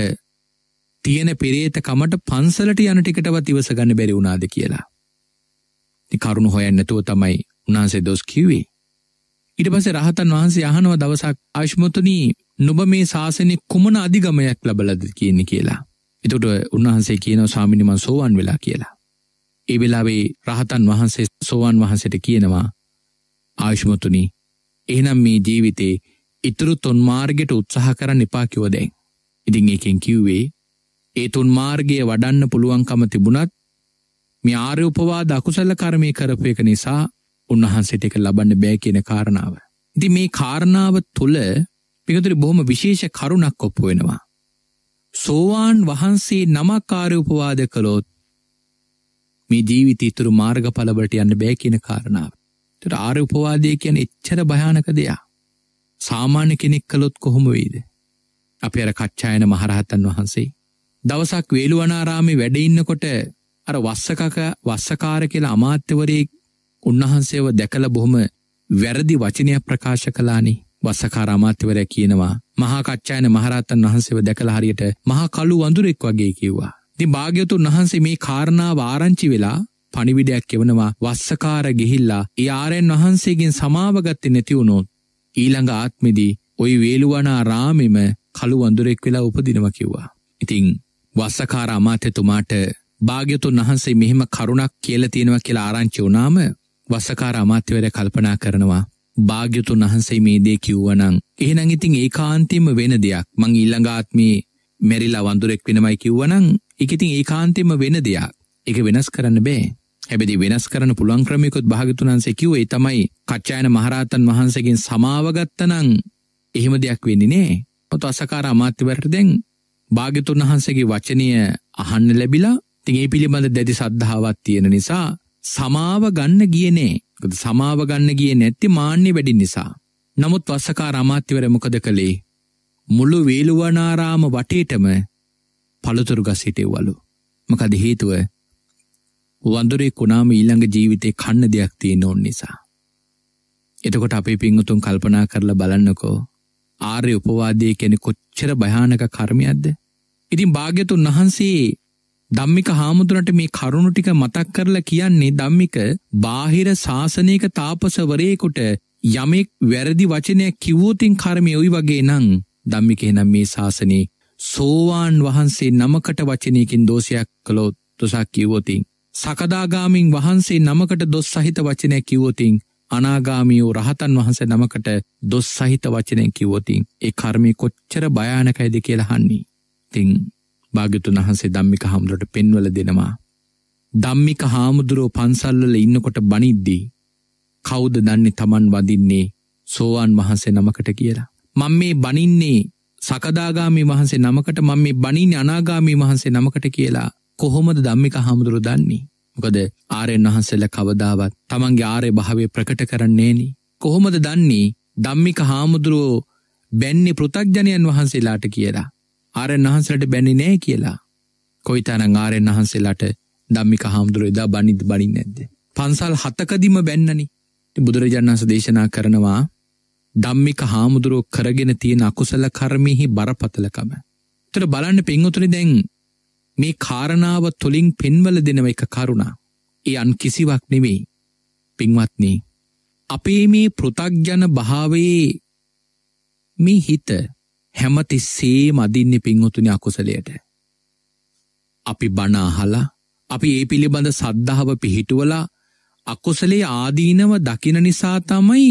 තියෙන පෙරේත කමට පන්සලට යන ටිකටවත් ඉවස ගන්න බැරි වුණාද කියලා. කරුණු හොයන්නතුව තමයි උන්හන්සේ දොස් කිවේ. ඉට පස රහතන් වහන්සේ යහනව දවසක් ආශ්මතුනී නොබ මේ ශාසනය කුමන අධිගමයක් ලබලද කියන්නේ කියලා. එතුට උන්වහන්සේ කියන ස්වාමිනිමන් සෝවන් වෙලා කියලා. ඒ වෙලාවේ රහතන් වහන්සේ සෝවන් වහන්සට කියනවා ආයුෂ්මතුනි එහනම් මේ ජීවිතේ ඉතුරු තුන්මාර්ගයට උත්සාහ කරන්න එපා කිවදැන්. ඉතිං එකෙන් කිව්වේ ඒ තුන්මාර්ගය වඩන්න පුළුවන්කම තිබුණත් මේ ආර්ය උපවාද අකුසල්ල කර්මය කරපු එක නිසා උන්වහන්සේට එක ලබන්න බෑ කියන කාරණාව. ඉති මේ කාරණාව තුළ පිකතුරි බොහොම විශේෂ කරුණක් ඔප්පු වෙනවා. සෝවාන් වහන්සේ නමක්කාරය උපවාද කළොත් මේ ජීවිත ඉතුරු මාර්ග පලබට යන්න බෑ කියන කාරණාව. තට ආර උපවාදය කියන එච්චර භයානක දෙයක්. සාමාන්‍ය කෙනෙක් කළොත් කොහොම වෙයිද. අප අර කච්චායන මහරහතන් වහන්සේ. දවසක් වේළුවනාරාමි වැඩඉන්නකොට අර වස්සකක වස්සකාර කියලා අමාත්‍යවරයෙක් උන්වහන්සේව දැකල බොහොම වැරදි වචනයක් ප්‍රකාශ කලානි වස්සකාර අමාත්‍යවරය කියනවා මහා කච්චායන මහරත්තන් වහන්සේව දැකල හරියට මහා කළු වඳුරෙක් වගේ කිව්වා. ති භාග්‍යතුන් වහන්සේ මේ කාරණාව ආරංචි වෙලා පනිවිඩයක් එවනවා වස්සකාර ගිහිල්ලා ඒ ආරයන් වහන්සේගෙන් සමාවගත්තේ නැතිවුණොත් ඊළඟ ආත්මෙදී ඔයි වේළුවනා රාමෙම කළු වඳුරෙක් වෙලා උපදිනව කිව්වා. ඉතිං වස්සකාර අමාත්‍යතුමාට භාග්‍යතුන් වහන්සේ මෙහෙම කරුණක් කියල තියෙනවා කියලා ආරංචි වනාම වස්සකාර අමාත්‍යවර කල්පනා කරනවා භාග්‍යතුන් වහන්සේ මේ දේ කිව්වනං එහෙනං ඉතින් ඒ කාන්තිම වෙන දෙයක්. මං ඊල්ළඟාත්මේ මැරිලා වඳුරෙක් වෙනමයි කිව්වනං එකඉතින් ඒ කාන්තිම වෙන දෙයක්. එක වෙනස් කරන්න බෑ. හැබැදි වෙනස් කරන පුළන් ක්‍රමිකුත් භාගතුන්න්සේ කිව්වේ තමයි කච්චායන මහරහතන් වහන්සේගෙන් සමාවගත්තනං එහෙම දෙයක් වෙන්නේ නේ. ඔත අසකාර අමාත්‍යවරට දැන් භාගතුන් වහන්සේගේ වචනය අහන්න ලැබිලා තිගේ පිළිබඳ දැදි සද්ධාවත් තියෙන නිසා සමාව ගන්න ගියනේ සමාව ගන්න ගිය නැත්ති මාන්‍ය වැඩි නිසා. නමුත් වස්සකා රමාත්‍යවර මොකද කළේ. මුළු වේළුවනාරාම වටේටම පළුතුරු ගස් හිටෙව්වලු. මකද හේතුව වඳුරේ කුණාම ඊළඟ ජීවිතය කන්න දෙයක් තියෙන ඔන්න නිසා. එතකොට අපේ පිංහතුන් කල්පනා කරලා බලන්නකෝ ආර්ය උපවාදය කෙනෙ කොච්චර භයානක කර්මයක්ද. ඉතින් භාග්‍යතුන් වහන්සේ ධම්මික හාමුදුරට මේ කරුණු ටික මතක් කරලා කියන්නේ ධම්මික බාහිර ශාසනයක තාපසවරයෙකුට යමෙක් වැරදි වචනයක් කිව්වෝතින් කර්මය ඔයි වගේ නං ධම්මික එනම් මේ ශාසනයේ සෝවාන් වහන්සේ නමකට වචනයකින් දෝෂයක් කළොත් තුසක් කිව්වෝතින් සකදාගාමින් වහන්සේ නමකට දොස් සහිත වචනය කිව්වෝතින් අනාගාමියෝ රහතන් වහන්ස නමකට දොස් සහිත වචනයෙන් කිව්වෝතින් ඒ කර්මය කොච්චර භයානකයිද කියලහන්නේ තිං භාගතුන් වහන්සේ ධම්මික හාමුදුරට පෙන්වල දෙනවා. ධම්මික හාමුදුරුවෝ පන්සල්වල ඉන්නකොට බනිද්දී. කෞද දන්නේ තමන් වදින්නේ සෝවාන් වහන්සේ නමකට කියලා. මං මේ බනින්නේ සකදාගාමී වහන්සේ නමකට මං මේ බනින්න අනාගාමී වහන්සේ නමකට කියලා කොහොමද ධම්මික හාමුදුරු දන්නේ. මොකද ආරයෙන් වහන්සෙල්ල කවදාවත් තමන්ගේ ආරය භාවය ප්‍රකට කරන්නේනි. කොහොමද දන්නේ ධම්මික හාමුදුරුවෝ බැන්නේ පෘතක්ජනයන් වහන්සේලාට කියලා. ආරෙන් වහන්සලට බැනි නෑ කියලා කොයිතනං ආරෙන් වහන්සේලාට දම්මික හාමුදුරුව එදා බනිද බනින් නැද්ද. පන්සල් හතකදිම බැන්නනි බුදුරජාණන්ස දේශනා කරනවා දම්මික හාමුදුරුව කරගෙන තියෙන අකුසල කර්මයහි බරපතලකම. තර බලන්න පෙංගුතුනි දැන් මේ කාරණාව තුළින් පෙන්වල දෙනව එක කරුණා. ඒ අන් කිසිවක් නෙවෙයි පින්වත්නේ. අපේ මේ පෘතක්ජන භාවයේ මේ හිත හැමතිස්සේ මදින්නේ පින්වතුනි අකුසලයට. අපි බනාහලා අපි ඒ පිළිබඳ සද්ධාව පිහිටුවලා අකුසලේ ආදීනව දකින නිසා තමයි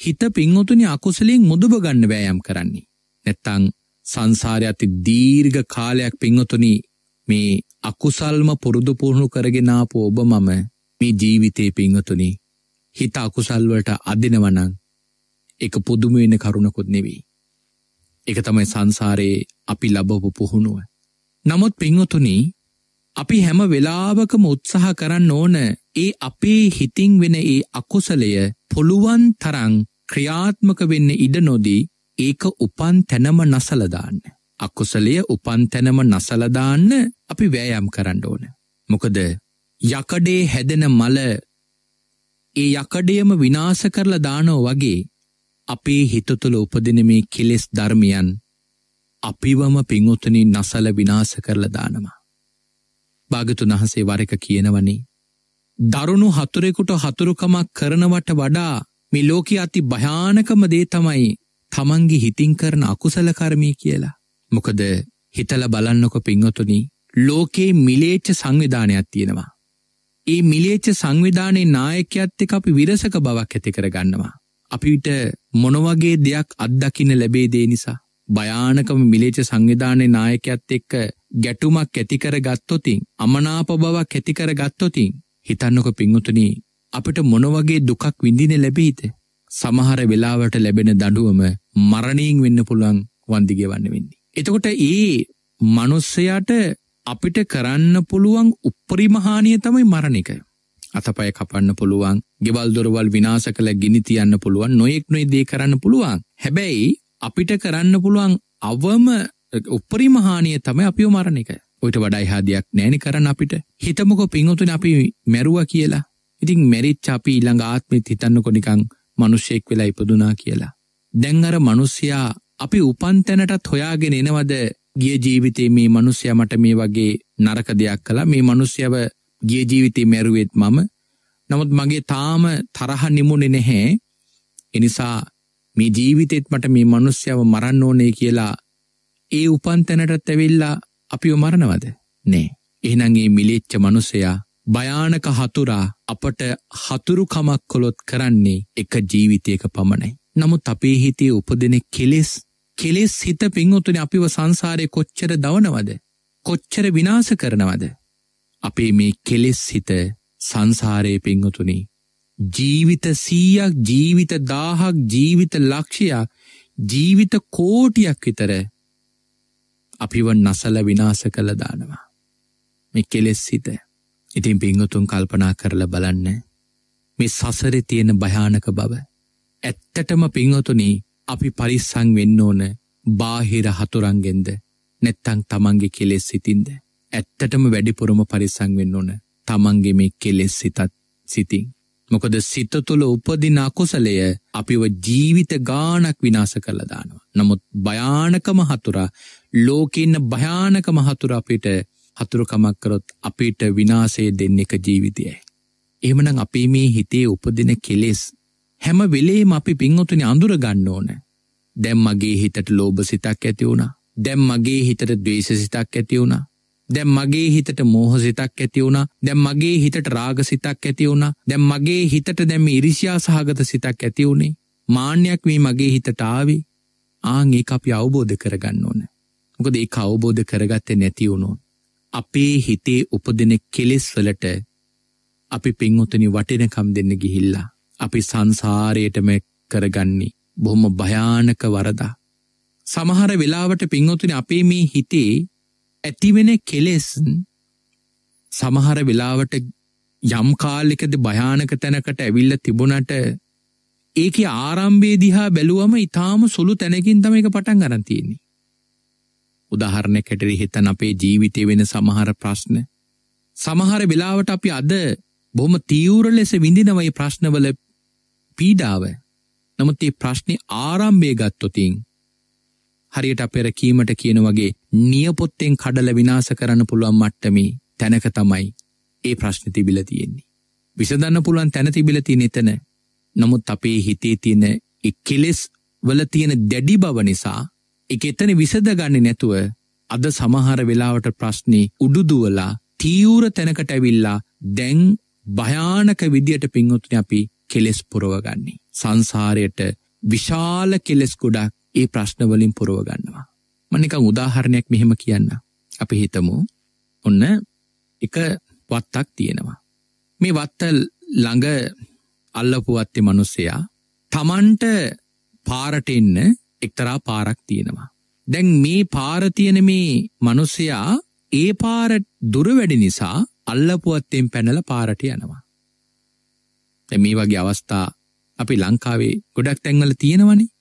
හිත පින්වතුනි අකුසලෙන් මුදුබ ගන්න වෑයම් කරන්නේ. නැත්තං සංසාරය අති දීර්ඝ කාලයක් පින්වතුනි මේ අකුසල්ම පුරුදු පුහුණු කරගෙනාපු ඔබ මම මේ ජීවිතේ පින්වතුනි හිත අකුසල්වලට අදිනවනං එක පුදුමවෙන්න කරුණකුත් නෙවෙයි. එක තමයි සංසාරයේ අපි ලබපු පුහුණුව. නමුත් පිංහතුනි අපි හැම වෙලාවකම උත්සාහ කරන්න ඕන ඒ අපේ හිතින් වෙන ඒ අකුසලය පුළුවන් තරං ක්‍රියාත්මක වෙන්න ඉඩ නොදී ඒක උපන් තැනම නසලදාන්න. අකුසලය උපන් තැනම නසලදාන්න අපි වෑයම් කරන්න ඕන. මොකද යකඩේ හැදෙන මල ඒ යකඩයම විනාස කරලා දානෝ වගේ අපේ හිතතුළ උපදින මේ කෙලෙස් ධර්මයන් අපිවම පිංඋතනින් නසල විනාස කරල දානවා. භාගතු නහසේ වරක කියනවනේ. දරුණු හතුරෙකුට හතුරුකමක් කරනවට වඩා මේ ලෝක අති භයානකම දේ තමයි තමන්ගේ හිතින් කරන අකුසල කරමී කියලා. මොකද හිතල බලන්නකො පිංහතුනි ලෝකයේ මිලේච්ච සංවිධානයක් තියෙනවා. ඒ මිලියච්ච සංවිධානයේ නායකයත් එක අපි විරසක බවක් ඇති කරගන්නවා. අපිට මොනවගේ දෙයක් අත්දකින්න ලැබේ දේ නිසා. භයානකම මිලේච සංවිධානය නායකයත් එක්ක ගැටුමක් ඇතිකර ගත්තොතින් අමනාප බවක් ඇතිකර ගත්තොතින් හිතන්නක පිංහුතුනී අපිට මොනවගේ දුකක් විඳින ලැබීත සමහර වෙලාවට ලැබෙන දඩුවම මරණීන් වෙන්න පුළුවන් වන්දිගේ වන්න වෙන්නේ. එතකොට ඒ මනුස්සයට අපිට කරන්න පුළුවන් උපරිමහානිය තමයි මරණික. අතපය කපන්න පුළුවන් ගෙවල් දොරවල් විනාස කළ ගිනි තියන්න පුළුවන් නොයෙක් නොයි දේ කරන්න පුළුවන්. හැබැයි අපිට කරන්න පුළුවන් අවම උපරිමහානිය තමයි අපිෝ මරණ එක. ඔයිට වඩයි හාදයක් නෑනි කරන්න අපිට. හිතමක පිංහතුන අපි මැරුව කියලා. ඉතින් මැරිච් අපි ඊළඟ ආත්මෙත් හිතන්නකො නිකං මනුෂ්‍යයෙක් වෙලා ඉපදුනා කියලා. දැන් අර මනුස්්‍යයා අපි උපන්තැනටත් හොයාගෙන එනවද? ගිය ජීවිතේ මේ මනුස්්‍යය මට මේ වගේ නරක දෙයක් කලා මේ මනුස්්‍යව ගිය ජීවිතේ මැරුවෙත් මම නමුත් මගේ තාම තරහ නිමුණෙ නැහැ එනිසා මේ ජීවිතෙත් මට මේ මනුස්්‍යාව මරන්න ඕනේ කියලා ඒ උපන්තැනටත් ඇවිල්ලා අපිෝ මරණවද නේ එහනගේ මිලෙච්ච මනුසයා භයානක හතුරා අපට හතුරුකමක් කොළොත් කරන්නේ එක ජීවිතයක පමණයි. නමුත් අපේ හිතේ උපදෙන කෙලෙස් කෙලෙස් හිත පින්වතුන අපිව සංසාරය කොච්චර දවනවද. කොච්චර විනාස කරනවද. අපේ මේ කෙලෙස් හිත සංසාරය පින්වතුනි ජීවිත සීයක් ජීවිත දාහක් ජීවිත ලක්ෂයක් ජීවිත කෝටියක් විතර අපිව නසල විනාස කළ දානවා. මෙ කෙලෙස් සිත ඉතින් පිංගුතුන් කල්පනා කරල බලන්න මේ සසර තියෙන භයානක බව. ඇත්තටම පිංහතුනී අපි පරිස්සං වෙන්න ඕන බාහිර හතුරන්ගෙන්ද නැත්තං තමන්ගේ කෙලෙස් සිතින්ද. ඇත්තටම වැඩිපුරම පරිස්සං වෙන්න ඕන තමන්ගේ මේ කෙලෙස් සිතත් සිතින්. මොකද සිත තුළ උපදින අකුසලය අපිව ජීවිත ගානක් විනාස කළ දානවා. නමුත් භයානකම හතුරා ලෝකඉන්න භයානකම හතුර අපිට හතුරුකමක් කරොත් අපිට විනාසේ දෙන්න එක ජීවිතයයි. එහමනම් අපේ මේ හිතේ උපදින කෙලෙස් හැම වෙලේම අපි පින්වතුන අඳුර ගන්න ඕන. දැම් මගේ හිතට ලෝභ සිතක් ඇති වුණා. දැම් මගේ හිතට දවේශ සිතක් ඇති වුණා. දැම් මගේ හිතට මෝහ සිතක් ඇති වුණා දැම් මගේ හිතට රාග සිතක් ඇති වුණා දැම් මගේ හිතට දැම ඉරිසියා සහගත සිතක් ඇති වුණේ මාන්‍යයක් වී මගේ හිතට ආවේ ආං ඒ අපි අවබෝධ කරගන්න ඕන. මොකද ඒ අවබෝධ කරගත්තේ නැති වුණු. අපේ හිතේ උපදෙන කෙලෙස් වලට අපි පින්වතනි වටිනකම් දෙන්න ගිහිල්ලා. අපි සංසාරයටම කරගන්නේ බොහොම භයානක වරදා. සමහර වෙලාවට පින්වතුන අපේ මේ හිතේ ඇතිවෙන කෙලෙස් සමහර වෙලාවට යම් කාලෙකද භයානක තැනකට ඇවිල්ල තිබුණට ඒක ආරම්භේ දිහා බැලුවම ඉතාම සුළු තැනකින් තම එක පටන් ගරන්තියන්නේ. උදාහරණ කැටරි හිතන් අපේ ජීවිතය වෙන සමහර ප්‍රශ්න. සමහර වෙලාවට අපි අද බොහොම තීවර ලෙස විඳිනවයි ප්‍රශ්නවල පීඩාව. නමුත් ඒ ප්‍රශ්නය ආරම්භය ගත්තොතින් හරියට අපෙර කීමට කියන වගේ නියපොත්තෙන් කඩල විනාස කරන්න පුළුවන් මට්ටමේ තැනක තමයි ඒ ප්‍රශ්න තිබිල තියෙන්නේ. විසඳන්න පුළුවන් තැන තිබිලති නෙතන නමුත් අපේ හිතේ තියෙන කෙලෙස් වල තියෙන දැඩි බව නිසා එක එතන විසඳ ගන්න නැතුව අද සමහර වෙලාවට ප්‍රශ්නේ උඩුදුවලා තීවර තැනකට ඇවිල්ලා දැන් භයානක විදියට පින්වතුන අපි කෙලෙස් පුරවගන්නේ. සංසාරයට විශාල කෙලෙස් ගොඩක් ඒ ප්‍රශ්නවලින් පුරව ගන්නවා. මනික උදාහරණයක් මෙහෙම කියන්න. අපි හිතමු ඔන්න එක වත්තක් තියෙනවා. මේ වත්තල් ළඟ අල්ලපුවත්තේ මනුස්සයා තමන්ට පාරට එන්න එක්තරා පාරක් තියෙනවා. දැන් මේ පාරතියන මේ මනුස්සයා ඒ පාර දුර වැඩි නිසා අල්ලපුවත්තෙන් පැනල පාරට යනවා. මේ වගේ අවස්ථා අපි ලංකාවේ ගොඩක් තැන්වල තියෙනවනේ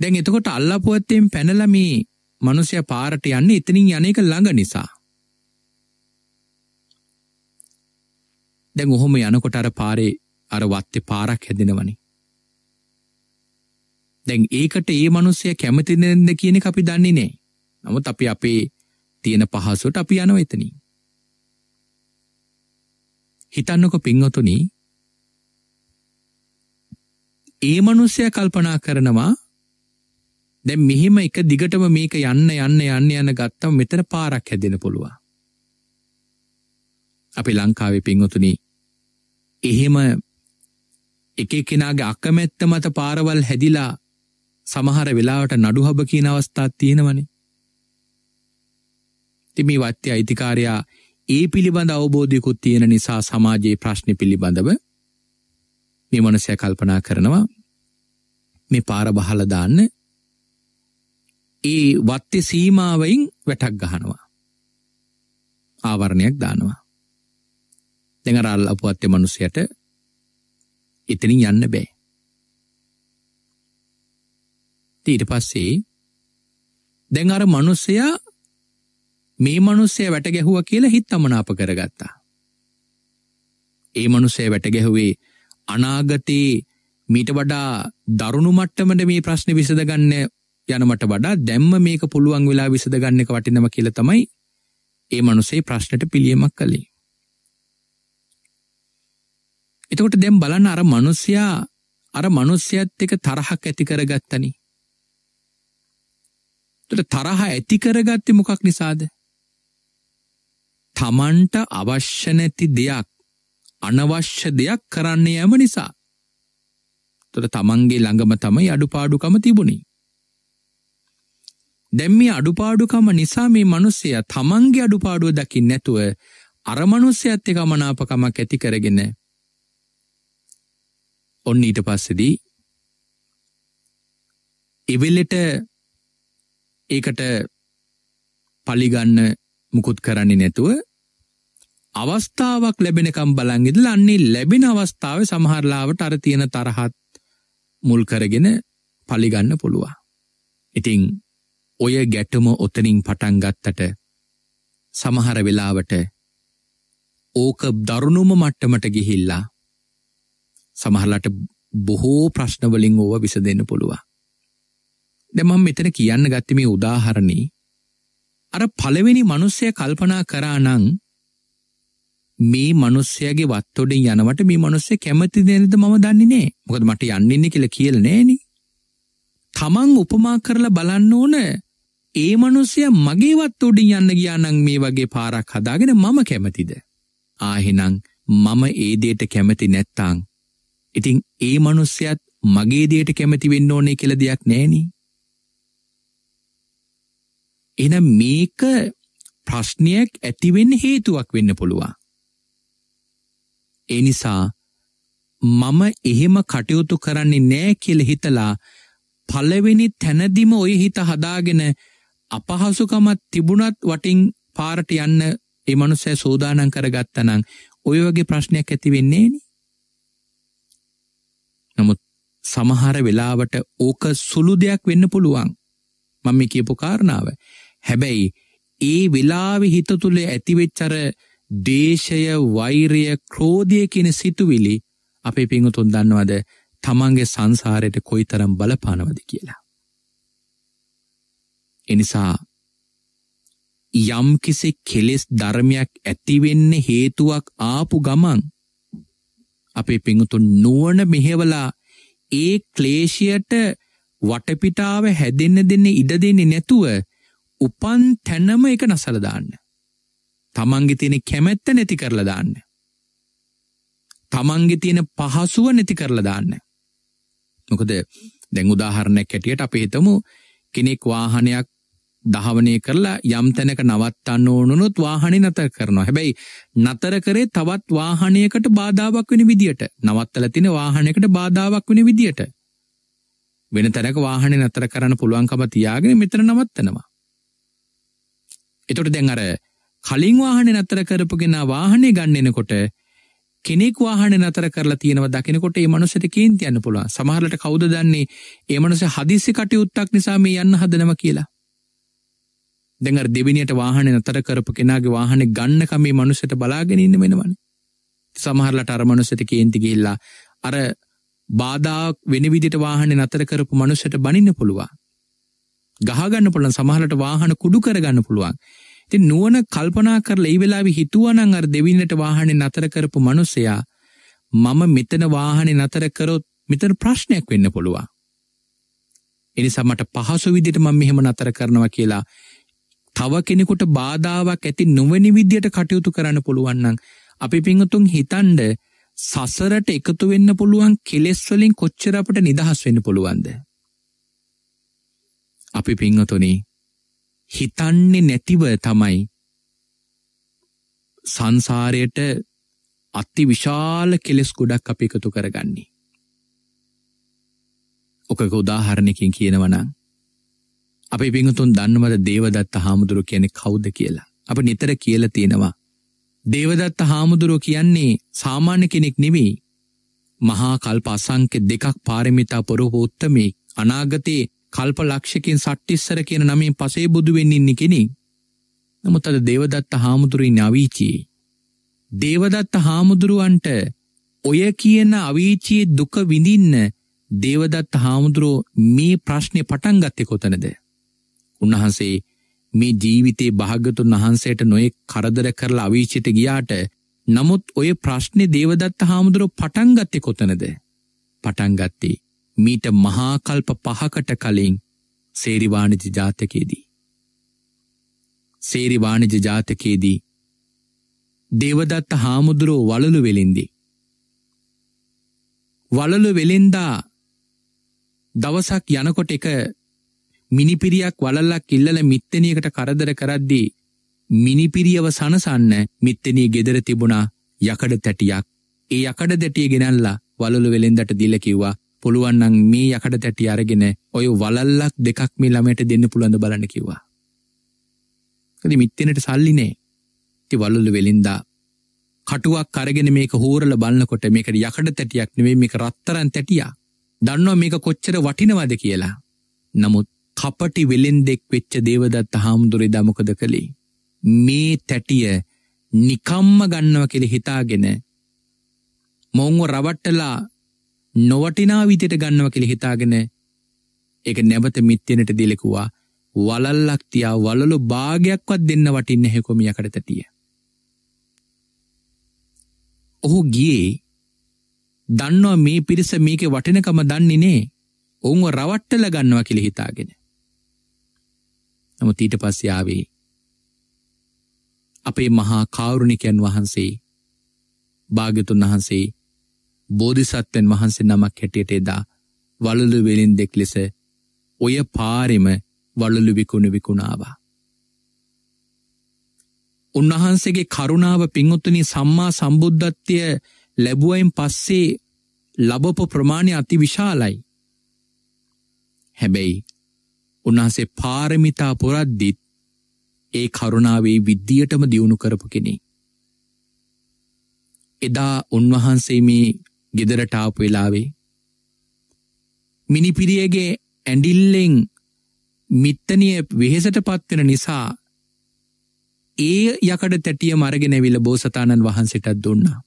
දැන් එතකොට අල්ලාපුවත්තයෙන් පැනල මේ මනුසය පාරට යන්න එතනින් යනක ළඟ නිසා. දැන් ඔහොම යනකොට අර පාරේ අර වත්තේ පාරක් හැදෙනවනි. දැන් ඒකට ඒ මනුස්සය කැමතිනෙන්ද කියන අපි දන්නේ නෑ. නමුත් අපි අපේ තියෙන පහසුවට අපි යනව එතනින්. හිතන්නක පින්වතුනි ඒ මනුස්සය කල්පනා කරනවා දැන් මෙහෙම එක දිගටම මේක යන්න යන්න යන්න යන ගත්තම මෙතන පාරක් හැදෙන පුළුවන්. අපි ලංකාවේ පින්වතුනි එහෙම එක කෙනාගේ අකමැත්ත මත පාරවල් හැදිලා සමහර වෙලාවට නඩුහබ කියන අවස්ථාත් තියෙනවනේ. තිමි වත්‍ය අයිතිකාරයා ඒ පිළිබඳ අවබෝධයකුත් තියෙන නිසා සමාජයේ ප්‍රශ්න පිළිබඳව මේ මනසය කල්පනා කරනවා මේ පාර බහල දාන්න ඒ වත්තෙ සීමාවයින් වැටක් ගහනවා. ආවරණයක් දානවා. දෙඟරල් අපුවත්තේ මනුස්සයට එතනින් යන්න බෑ. ඊට පස්සේ දැන් අර මනුස්සයා මේ මනුස්සය වැට ගැහුව කියලා හිත් අමනාප කරගත්තා. ඒ මනුස්සය වැට ගැහුවේ අනාගතයේ මීට වඩා දරුණු මට්ටමට මේ ප්‍රශ්න විසඳගන්න යනමට වඩා දැම්ම මේක පුළුවන් වෙලා විසඳගන්න එක වටිනම කියල තමයි ඒ මනුසේ ප්‍රශ්නට පිළියමක් කළේ. එතකොට දැම් බලන්න අර මනුස්්‍යයා අර මනුස්්‍යයත් එක තරහක් ඇති කරගත්තනි. තරහ ඇති කරගත්ති මොකක් නිසාද. තමන්ට අවශ්‍ය නැති දෙයක් අනවශ්‍ය දෙයක් කරන්නේ යම නිසා. තොට තමන්ගේ ළඟම තමයි අඩුපාඩුකම තිබුණි. දැම් මේ අඩුපාඩුකම නිසා මේ මනුස්සය තමන්ගේ අඩුපාඩුව දකිින් නැතුව අරමනුස්්‍යඇත්ත එක මනාපකමක් ඇති කරගෙන ඔන්න ඊට පස්සෙදී එවෙල්ලෙට ඒකට පලිගන්න මුකුත් කරන්නේ නැතුව අවස්ථාවක් ලැබෙනකම් බලංගෙදල අන්නේ ලැබෙන අවස්ථාව සමහරලාවට අර තියෙන තරහත් මුල් කරගෙන පලිගන්න පුළුවන්. ඉතිං ඔය ගැටම ඔතනින් පටන් ගත්තට සමහර වෙලාවට ඕක දරුණුම මට්ටමට ගිහිල්ලා සමහරලට බොහෝ ප්‍රශ්නවලින් ඕව විස දෙන්න පුළුවන්. දැමම් මෙතන කියන්න ගත්තමේ උදාහරණී අර පළවෙනි මනුස්සය කල්පනා කරා නං මේ මනුස්සයගේ වත්තොඩින් යනවට මේ මනුස්සේ කැමති දෙනද මම දන්නේ නෑ මොකද මට යන්නන්න කියල කියල නෑන තමන් උපමා කරලා බලන්න ඕන ඒ මනුස්සය මගේ වත්තෝඩින් යන්න ගියානං මේ වගේ පාරක් හදාගෙන මම කැමතිද? ආහෙනං මම ඒ දේට කැමති නැත්තාං ඉතිං ඒ මනුස්සයත් මගේ දේට කැමති වෙන්න ඕනේ කියල දෙයක් නෑනී එන මේක ප්‍රශ්නයක් ඇතිවෙන්න හේතුවක් වෙන්න පුළුවන්. ඒ නිසා මම එහෙම කටයුතු කරන්නේ නෑ කියල හිතලා පලවෙනි තැනදිම ඔය හිත හදාගෙන අපහසුකමත් තිබුණත් වටින් පාරට යන්න එමනුසෑ සෝදානන් කරගත්තනං ඔය වගේ ප්‍රශ්නයක් ඇති වෙන්නේන නමුත් සමහර වෙලාවට ඕක සුළු දෙයක් වෙන්න පුළුවන්. මම කියපු කාරණාව. හැබැයි ඒ වෙලාවෙ හිත තුළ ඇතිවෙච්චර දේශය වෛරය ක්‍රෝධය කියන සිතුවිලි අපේ පිංහතුන් දන්නවද? තමන්ගේ සංසාරයට කොයි තරම් බලපානවද කියලා. එනිසා යම්කිසි කෙලෙස් ධර්මයක් ඇතිවෙන්න හේතුවක් ආපු ගමන් අපේ පිංහතුන් නුවන මෙහෙවලා ඒ ක්ලේෂයට වටපිටාව හැදෙන්න දෙන්න ඉඩ දෙන්නේ නැතුව උපන් තැනම එක නසලදාන්න. තමන්ගෙ තියෙන කැමැත්ත නැති කරලා දාන්න. තමන්ගෙ තියෙන පහසුව නැති කරලා දාන්න. මොකද දැං උදාහරණයක් හැටියට අප හිතමු කෙනෙක් වාහනයක් දහවනය කරලා යම් තැනක නවත්තන්න ඕනුනොත් වාහනි නතර කරනවා. හැබැයි නතර කරේ තවත් වාහනයකට බාධාවක් වෙන විදිට නවත්තල තින වාහනයකට බාධාවක් වෙන විදිට වෙන තැනක වාහන නතර කරන්න පුළුවන්කම තියාගෙන මෙතර නවත්තනවා. එතොට දැන් අර කලින් වාහන නතර කරපුගෙන වාහනය ගන්නනකොට කෙනෙක් වාහන නතර කරලා තියෙනව දකිනකොට ඒ මනුසට කේන්ති යන්න පුළුව සමහලට කවුද දන්නේ? ඒ මනුස හදිසි කටයුත්තක් නිසා මේ යන්න හදනව කියලා. දෙඟර දෙවිනියට වාහන නතර කරපු කෙනගේ වාහන ගන්නකම මේ මනුසට බලාගෙනන්න වෙනවන. සමහරලට අරමනුසට කේන්ති ගිල්ලා අර බාධාවක් වෙන විදිට වාහන නතර කරපු මනුසට බනින්න පුළුවන්. ගහගන්න පුළන් සමහලට වාහන කුඩු කරගන්න පුළුවන්. ති නුවන කල්පනා කරල ඒ වෙලාවි හිතුවනං අර දෙවින්නට වාහනේ නතර කරපු මනුස්සයා මම මෙතන වාහනේ නතර කරොත් මෙතන ප්‍රශ්නයක් වෙන්න පුළුවන්. එනි සමට පහසු විදිට මම මෙහෙම නතර කරනවා කියලා තව කෙනෙකුට බාධාවක් ඇති නොවැනි විද්‍යට කටයුතු කරන්න පුළුවන්නන් අපි පිංහතුන් හිතන්ඩ සසරට එකතු වෙන්න පුළුවන් කෙලෙස්වලින් කොච්චර අපට නිදහස් වෙන්න පුළුවන්ද. අපි පිංහතුනේ හිතන්නේ නැතිව තමයි සංසාරයට අති විශාල කෙලෙස් ගොඩක් අපි එකතු කරගන්නේ. ඕකක උදාහරණයකින් කියනවනම් අපි පිංහතුන් දන්නවද දේවදත්ත හාමුදුරු කියන කෞද්ද කියලා. අප නිතර කියල තියෙනවා. දේවදත්ත හාමුදුරුව කියන්නේ සාමාන්‍ය කෙනෙක් නෙවෙයි. මහා කල්ප අසංක්‍ය දෙකක් පාරමිතා පොරොහෝත්තමේ අනාගතයේ කල්ප ලක්ෂකින් සට්ටිස්සර කියන නමින් පසේ බුදු වෙන්නඉන්න කෙනෙක්. නමුත් අද දේවදත්ත හාමුදුරුවයි නවීචයේ. දේවදත්ත හාමුදුරුවන්ට ඔය කියන අවීචයේ දුක විඳින්න දේවදත්ත හාමුදුරුවෝ මේ ප්‍රශ්නය පටන්ගත්තෙ කොතනද. උන්වහන්සේ මේ ජීවිතේ භාගතුන් වහන්සේට නොයෙක් කරදර කරලා අවීචිත ගියාට නමුත් ඔය ප්‍රශ්නය දේවදත්ත හාමුදුරුව පටන්ගත්තෙ කොතනද. පටන්ගත්තේ මීට මහාකල්ප පහකට කලින් සේරිවාණිජ ජාතකයේදී. සේරිවාණිජ ජාතකයේදී දේවදත්ත හාමුදුරුව වලලු වෙලින්දී. වලලු වෙලෙන්දා දවසක් යනකොට එක මිනිපිරියක් වලල්ලක් ඉල්ලල මිත්තනයකට කරදර කරද්දී මිනිපිරියව සනසන්න මිත්තනී ගෙදර තිබුණා යකඩ තැටියක් ඒ යකඩ දැටිය ගෙනල්ලා වලලු වෙළෙන්දට දිල කිව්වා පුළුවන්නන් මේ යකඩ තැටි අරගෙන ඔය වලල්ලක් දෙකක් මේ ළමයට දෙන්න පුළඳ බලන්න කිව්වා. ද මිත්තනට සල්ලිනේ ති වලුල්ල වෙලින්දා කටුවක් කරගෙන මේක හෝරල බලන්නකොට මේකට යකඩ තැටියක් නෙවේ මේක රත්තරන් තැටියා දන්නවා මේක කොච්චර වටිනවද කියලා. නමුත් කපටි වෙලෙන්දෙක් වෙච්ච දේවදත්ත හාමුදුරේ දමොකද කළේ. මේ තැටිය නිකම්ම ගන්නව කෙළෙ හිතාගෙන මොංව රවට්ටලා නොවටිනා විතයට ගන්නව කෙළි හිතාගෙන එක නැවත මිත්‍යනට දිලෙකුවා වලල්ලක් තියා වලලු භාගයක්වත් දෙන්න වටින්න හැකොමියකට තැටිය. ඔහු ගියේ දන්නවා මේ පිරිස මේක වටිනකම දන්නේ නේ ඔවුන්ව රවට්ටල ගන්නවා කෙළි හිතාගෙන. නමුත් ඊට පස්යාවේ අපේ මහා කාවරුණිකයන් වහන්සේ භාගතුන් වහන්සේ බෝධිසත්වයන් වහන්සේ නමක් හැටියට එදා වලලු වෙලින් දෙක් ලෙස ඔය පාරෙම වලලු විකුණු විකුණාවා. උන්වහන්සේගේ කරුණාව පිංහොත්තුනි සම්මා සම්බුද්ධත්වය ලැබුවයින් පස්සේ ලබපු ප්‍රමාණය අති විශාලයි. හැබැයි උන්වහන්සේ පාරමිතා පුරද්දිත් ඒ කරුණාවේ විද්දියටම දියුණු කරපු කෙනෙ. එදා උන්වහන්සේ මේ ගෙදරට ආපු වෙලාවේ මිනිපිරියගේ ඇඩිල්ලෙන් මිත්තනිය වෙහෙසට පත්වෙන නිසා ඒ යකඩ තැටිය මරගෙනැවිල බෝසතාණන් වහන්සටත් දුන්නා.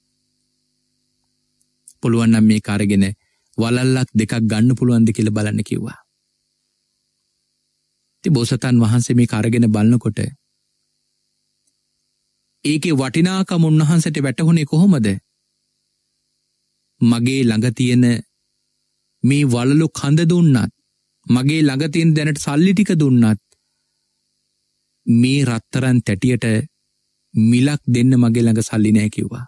පුළුවන්නම් මේ කාරගෙන වලල්ලක් දෙකක් ගන්න පුළුවන්ද කියල බලන්න කිව්වා. ති බෝසතන් වහන්සේ මේ කරගෙන බලන්නකොට ඒකේ වටිනාකම උන්වහන්සට වැටහුණේ කොහොමද මගේ ළඟතියෙන මේ වලලු කඳ දුන්නත් මගේ ළඟතියෙන් දැනට සල්ලිටික දුන්නත් මේ රත්තරන් තැටියට මිලක් දෙන්න මගේ ළඟ සල්ලි නෑ කිව්වා.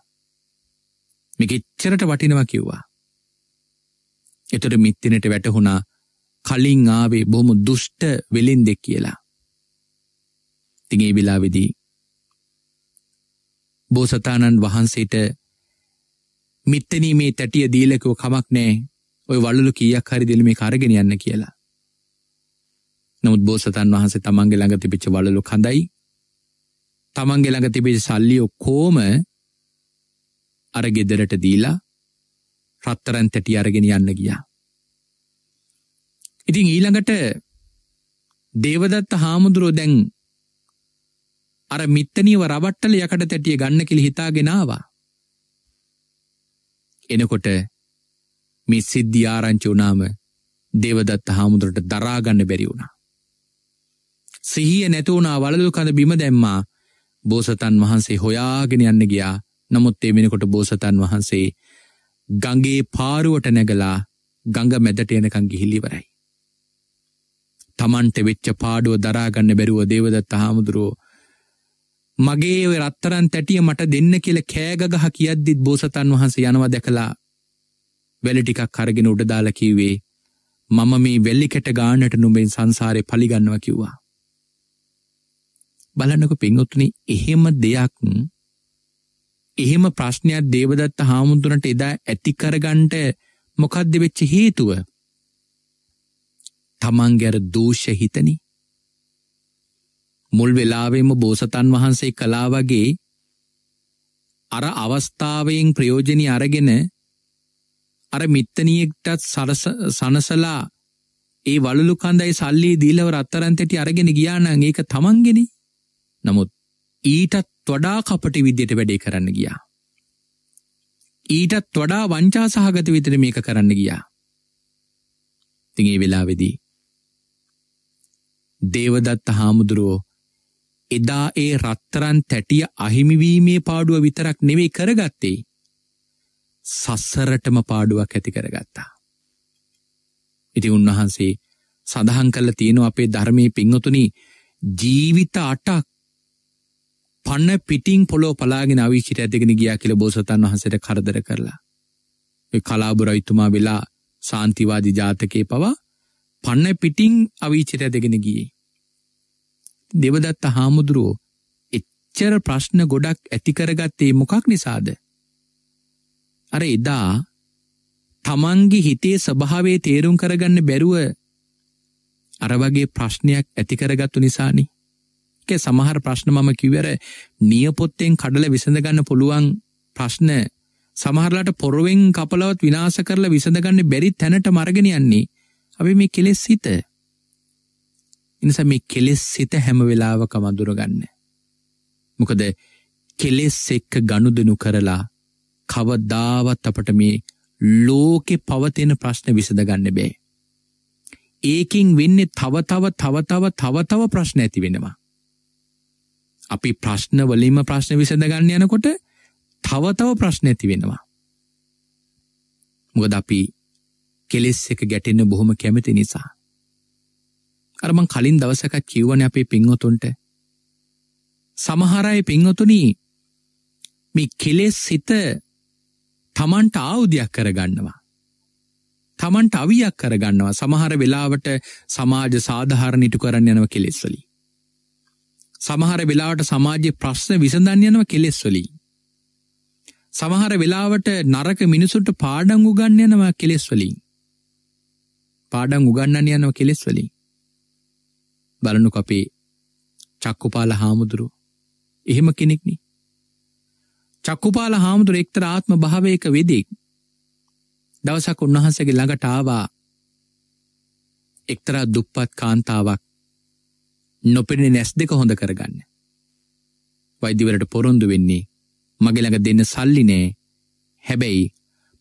මේක එච්චරට වටිනවා කිව්වා. එතොට මිත්තිනට වැටහුණා කලින් ආවේ බොහොම දුෂ්ට වෙලින් දෙක් කියලා. තිගේ විලාවෙදී බෝසතාණන් වහන්සේට මිත්තනී මේ තැටිය දීලකව කමක් නෑ ඔය වල්ලු කියක් හරි දෙලි මේ කරගෙන යන්න කියලා. නමුත් බෝසතන් වහන්සේ තමන්ගේ ළඟ තිබිච්ච වලලු කඳයි තමන්ගේ ළඟ තිබෙච සල්ලි ඔක්කෝම අර ගෙදරට දීලා රත්තරන් තැටි අරගෙන යන්න ගියා. ඉතින් ඊළඟට දේවදත්ත හාමුදුරුව දැන් අර මිත්තනීව රවට්ටල යකට තැටිය ගන්න කිලි හිතාගෙනවා. එනකොට මේ සිද්ධි ආරංචි වනාම දේවදත්ත හාමුදුරට දරාගන්න බැරි වුණා. සිහිය නැතුවුණා වලදු කඳ බිම දැම්මා බෝසතන් වහන්සේ හොයාගෙන යන්න ගියා නමුත් එමෙනකොට බෝසතන් වහන්සේ ගඟේ පාරුවට නැගලා ගඟ මැදට එනකං ගිහිලිවරයි. තමන්ට වෙච්ච පාඩුව දරාගන්න බැරුව දේවදත්ත හාමුදුරුවෝ මගේ ඔය රත්තරන් තැටිය මට දෙන්න කියල කෑගගහ කියද්දිත් බෝසතන් වහන්සේ යනවා දැකලා වැල ටිකක් කරගෙන උඩදාල කිව්වේ මම මේ වෙල්ලිකට ගානට නුඹෙන් සංසාරය පලිගන්නව කිව්වා. බලන්නක පින්ඔත්තුනි එහෙම දෙයක් එහෙම ප්‍රශ්නයක් දේවදත්ත හාමුදුරට එදා ඇතිකරගන්ට මොකක්ද වෙච්ච හේතුව තමන්ගැර දූෂ හිතනි මුල් වෙලාවෙම බෝසතන් වහන්සේ කලා වගේ අර අවස්ථාවයෙන් ප්‍රයෝජනි අරගෙන අර මිත්තනියෙක්ටත් සනසලා ඒ වලු කන්දයි සල්ලි දීලව රත්තරන්තැටි අරගෙන ගියානං ඒක තමන්ගෙන නමුත් ඊටත් වඩා කපටි විද්‍යට වැඩේ කරන්න ගියා. ඊටත් වඩා වංචා සහගත විතර මේක කරන්න ගියා. තිගේ වෙලාවෙදී. දේවදත්ත හාමුදුරුවෝ එදා ඒ රත්තරන් තැටිය අහිමිවීමේ පාඩුව විතරක් නෙවෙයි කරගත්තේ. සස්සරටම පාඩුවක් ඇති කරගත්තා. ඉති උන්වහන්සේ සඳහන් කල්ල තියෙන අපේ ධර්මය පිංහතුනි ජීවිත අටක් පන්න පිටිං පොලෝ පලාගෙන අවිචිට ඇතිගෙන ගියා කියල බෝසතන් වහසට කරදර කරලා. කලාබුරයිතුමා වෙලා සාන්තිවාදි ජාතකය පවා පන්න පිටිං අවිචිට ඇදගෙන ගියේ. දෙවදත්ත හාමුදුරුවෝ එච්චර ප්‍රශ්න ගොඩක් ඇතිකරගත්තේ මොකක් නිසාද. අර එදා තමන්ගේ හිතේ ස්වභාවේ තේරුම් කරගන්න බැරුව අර වගේ ප්‍රශ්නයක් ඇතිකරගත්තු නිසානි. එක සමහර ප්‍රශ්න මම කිවර නියපොත්තෙන් කඩල විසඳගන්න පුළුවන් ප්‍රශ්න සමහරලාට පොරුවෙන් කපලවත් විනාස කරලා විසඳගන්න බැරි තැනට මරගෙන යන්නේ අපි මේ කෙලෙස් හිත ඉනිස මේ කෙලෙස් සිත හැම වෙලාවක මඳුරගන්න. මොකද කෙලෙස් එක්ක ගණුදනු කරලා කවදාවත් අපට මේ ලෝකෙ පවතින ප්‍රශ්න විසඳගන්න බෑ. ඒකින් වෙන්නේ තවතව තවතව තවතව ප්‍රශ්න ඇති වෙනවා. අපි ප්‍රශ්න වලින්ම ප්‍රශ්න විසඳගන්න යනකොට තවතව ප්‍රශ්න ඇති වෙනවා. මොකද අපි කෙලෙස් එක ගැටෙන්න බොහොම කැමති නිසා. අරමං කලින් දවසක කිව්වන අපේ පින්වතුන්ට සමහරය පින්වතුනී මේ කෙලෙස් සිත තමන්ට ආවුදයක් කරගන්නවා. තමන්ට අවියක් කරගන්නවා සමහර වෙලාවට සමාජ සාධහරණිටු කරන්න යනව කෙලෙස්වලි. සමහර වෙලාවට සමාජය ප්‍රශ්න විසඳන්න යනව කෙලෙස්වලී. සමහර වෙලාවට නරක මිනිසුට පාඩං උගන්න යනවා කෙලෙස්වලින්. පාඩං උගන්නන්න යනව කෙලෙස්වලින්. බලනු අපේ චක්කුපාල හාමුදුරු එහෙම කෙනෙක්නි. චක්කුපාල හාමුදුර එක්තර ආත්ම භාවයක වෙදෙක් දවසක් උන්වහන්සගේ ළඟට ආවා එක්තරා දුප්පත් කාන්තාවක් නොපෙනෙන නැස් දෙක හොඳ කරගන්න. වෛද්‍යවලට පොරොන්දු වෙන්නේ මගේ ළඟ දෙන්න සල්ලි නෑ හැබැයි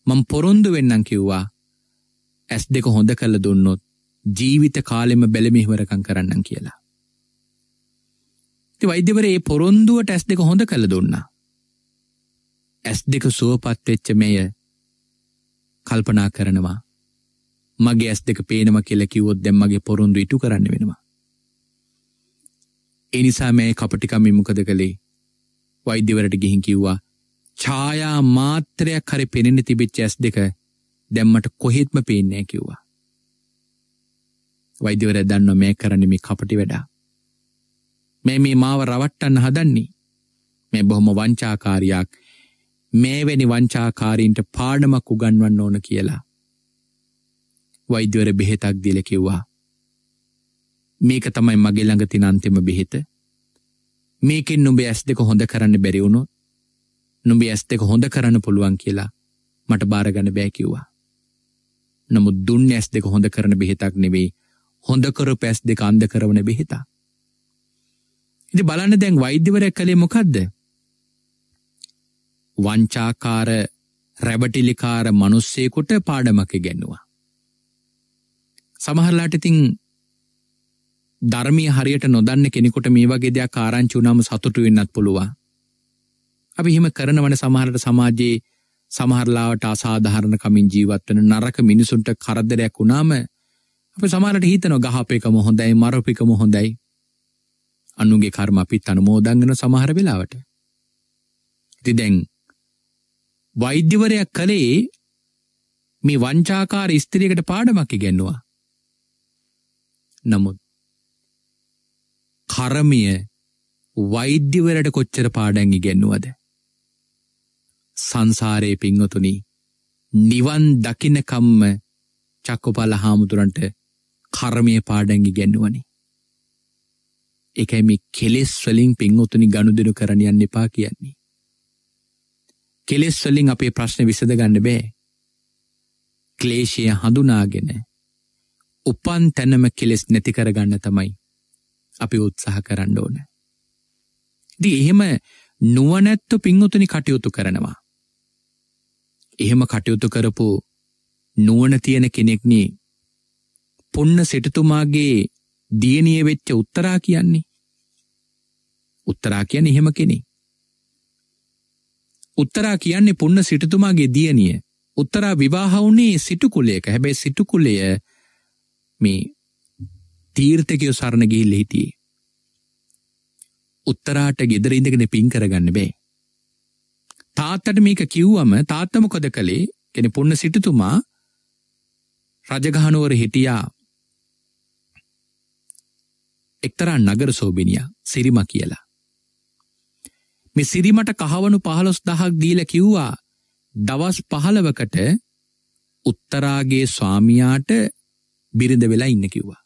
මං පොරොන්දු වෙන්නම් කිව්වා ඇස් දෙක හොඳ කළ දුන්නොත් ජීවිත කාලෙම බැලමිහිවරකං කරන්නම් කියලා. ති වෛද්‍යවර ඒ පොරොන්දුවට ඇස් දෙක හොඳ කළ දුන්නා. ඇස් දෙක සුවපත් වෙච්ච මෙය කල්පනා කරනවා මගේ ඇස් දෙක පේනම කියල කිවොත් දැම්මගේ පොරොන්දු ඉටු කරන්න වෙනවා. එනිසා මේ කපටිකම් විමුකද කළේ වෛද්‍යවරට ගිහින් කිව්වා ඡායා මාත්‍රයක් හරි පෙනෙන තිබෙච්ච ඇස් දෙක දැම්මට කොහෙත්ම පේනෑ කිව්වා. වෛද්‍යවර දන්න මේ කරන්න මේ කපටි වැඩා. මේ මේ මාව රවට්ටන්න හදන්නේ මේ බොහොම වංචාකාරයක් මේවැනි වංචාකාරීන්ට පාඩමක් උගන්වන්න ඕන කියලා. වෛද්‍යවර බෙහෙතක් දිල කිව්වා. මේක තමයි මගේ ළඟ තින අන්තිම බෙහෙත. මේකෙන් නුඹේ ඇස් දෙක හොඳ කරන්න බැරිවුණු නුඹේ ඇස් දෙක හොඳ කරන්න පුළුවන් කියලා මට බාරගන්න බෑකිව්වා. නමුත් දුන්න ඇස් දෙක හොඳ කරන බෙහෙතක් නෙවෙයි හොඳකර පැස් දෙක අන්ද කරවන බෙහිතා. ඉති බලන්න දැන් වෛද්‍යවරය කළේ මොකක්ද. වංචාකාර රැබටිලිකාර මනුස්සේකුට පාඩමක ගැන්නවා. සමහරලාට ඉතිං ධර්මය හරියට නොදන්න කෙනෙකුට මේ වගේ දෙයක් ආරංචි වුනාම සතුටු වෙන්නත් පුළුවන්. අපි හිම කරනවන සමහරට සමාජයේ සමහරලාවට අසාධහරණ කමින් ජීවත්වන නරක මිනිසුන්ට කරදරයක් වුණාම අප සමාලට හිතන ගහපයකම හොඳයි මරපිකම හොඳයි අනුගේ කර්ම අපිත් අනුමෝදංගන සමහර වෙලාවට. ඉති දැන් වෛද්‍යවරයක් කළේ මේ වංචාකාර ස්ත්‍රියකට පාඩමක් ඉගැන්නවා. නමුත් කරමිය වෛද්‍යවරට කොච්චර පාඩැන් ඉගැන්නුවද. සංසාරයේ පිංහතුනි නිවන් දකිනකම්ම චක්කොපල හාමුදුරන්ට කරමය පාඩැංගි ගැන්නුවනි. එකයි මේ කෙලෙස් වලින් පින්වතුනි ගණුදෙනු කරණයන්න එපා කියන්නේ. කෙලෙස් වලින් අපේ ප්‍රශ්න විසඳ ගන්න බෑ. ක්ලේශය හඳුනාගෙන උපන් තැනම කෙලෙස් නැති කරගන්න තමයි අපි උත්සාහ කරන්න ඕන. දී එහෙම නුවනැත්තු පිංහතුනි කටයුතු කරනවා. එහෙම කටයුතු කරපු නුවන තියෙන කෙනෙක්නේ පුන්න සිටතුමාගේ දියනිය වෙච්ච උත්තරා කියන්නේ. උත්තරා කියන එහෙම කෙනෙ. උත්තරා කියන්නේ පුන්න සිටතුමාගේ දියනිය. උත්තරා විවාහවුනේ සිටුකුලේක හැබැයි සිටුකුලය මේ තීර්ථකයෝ සරණ ගිහිල්ල හිටියේ. උත්තරාට ගෙදර ඉඳගෙන පින් කරගන්න බෑ. තාත්තට මේක කිව්වම තාත්තමකොද කළේ කෙන පුන්න සිටතුමා රජගහනුවර හිටියා එක්තරා නගර සෝබිනිය සිරිම කියලා. මෙ සිරිමට කහවනු පහළොස් දහක් දීල කිව්වා දවස් පහළවකට උත්තරාගේ ස්වාමියාට බිරිඳ වෙලා ඉන්න කිව්වා.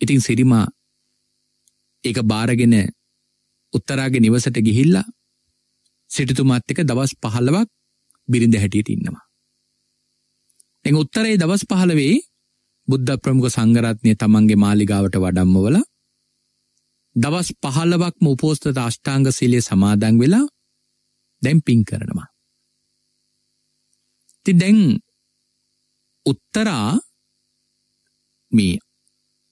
ඉතින් සිරිමා ඒක බාරගෙන උත්තරාගේ නිවසට ගිහිල්ලා සිටිතුමාත් එක දවස් පහළවක් බිරිඳ හැටියට ඉන්නවා. එ උත්තරේ දවස් පහළවේ බුද්ධ ප්‍රමුඛ සංගරත්නය තමන්ගේ මාලිගාවට වඩම්මවල දවස් පහළවක්ම උපෝස්තත අෂ්ටාංග සිලේ සමාදන් වෙලා දැම් පින් කරනවා. ති දැන් උත්තරා මේ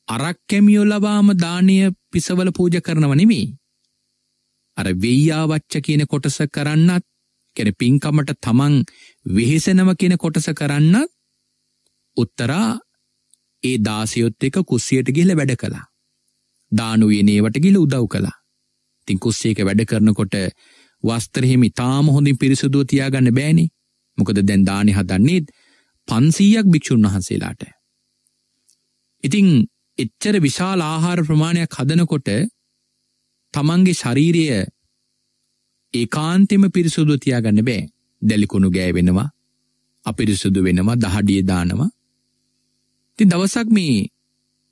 අරක්කැමියෝ ලබාම දානය පිසවල පූජ කරනව නෙමේ. අර වෙய்යාවච්ච කියන කොටස කරන්නත් කැන පින්කමට තමන් වෙහෙසනව කියන කොටස කරන්නත් උත්තරා ඒ දාසයොත් එක කුස්සියට ගිල වැඩ කළා. දානුවනේවට ගිල උදව් කළා. තින් කුස්සේක වැඩ කරනකොට වස්ත්‍රහෙමි තාම හොඳින් පිරිසුදුව තියාගන්න බෑනේ මොකද දැන් දානෙ හදන්නේත් පන්සීයක් භික්‍ෂූන් වහන්සේලාට. ඉතිං එච්චර විශාල ආහාර ප්‍රමාණයක් හදනකොට තමන්ගේ ශරීරය ඒකාන්තෙම පිරිසුදු තියාගන්න බෑ. දැලිකුණු ගෑ වෙනවා අපිරිසුදු වෙනවා දහඩිය දානවා. ති දවසක් මේ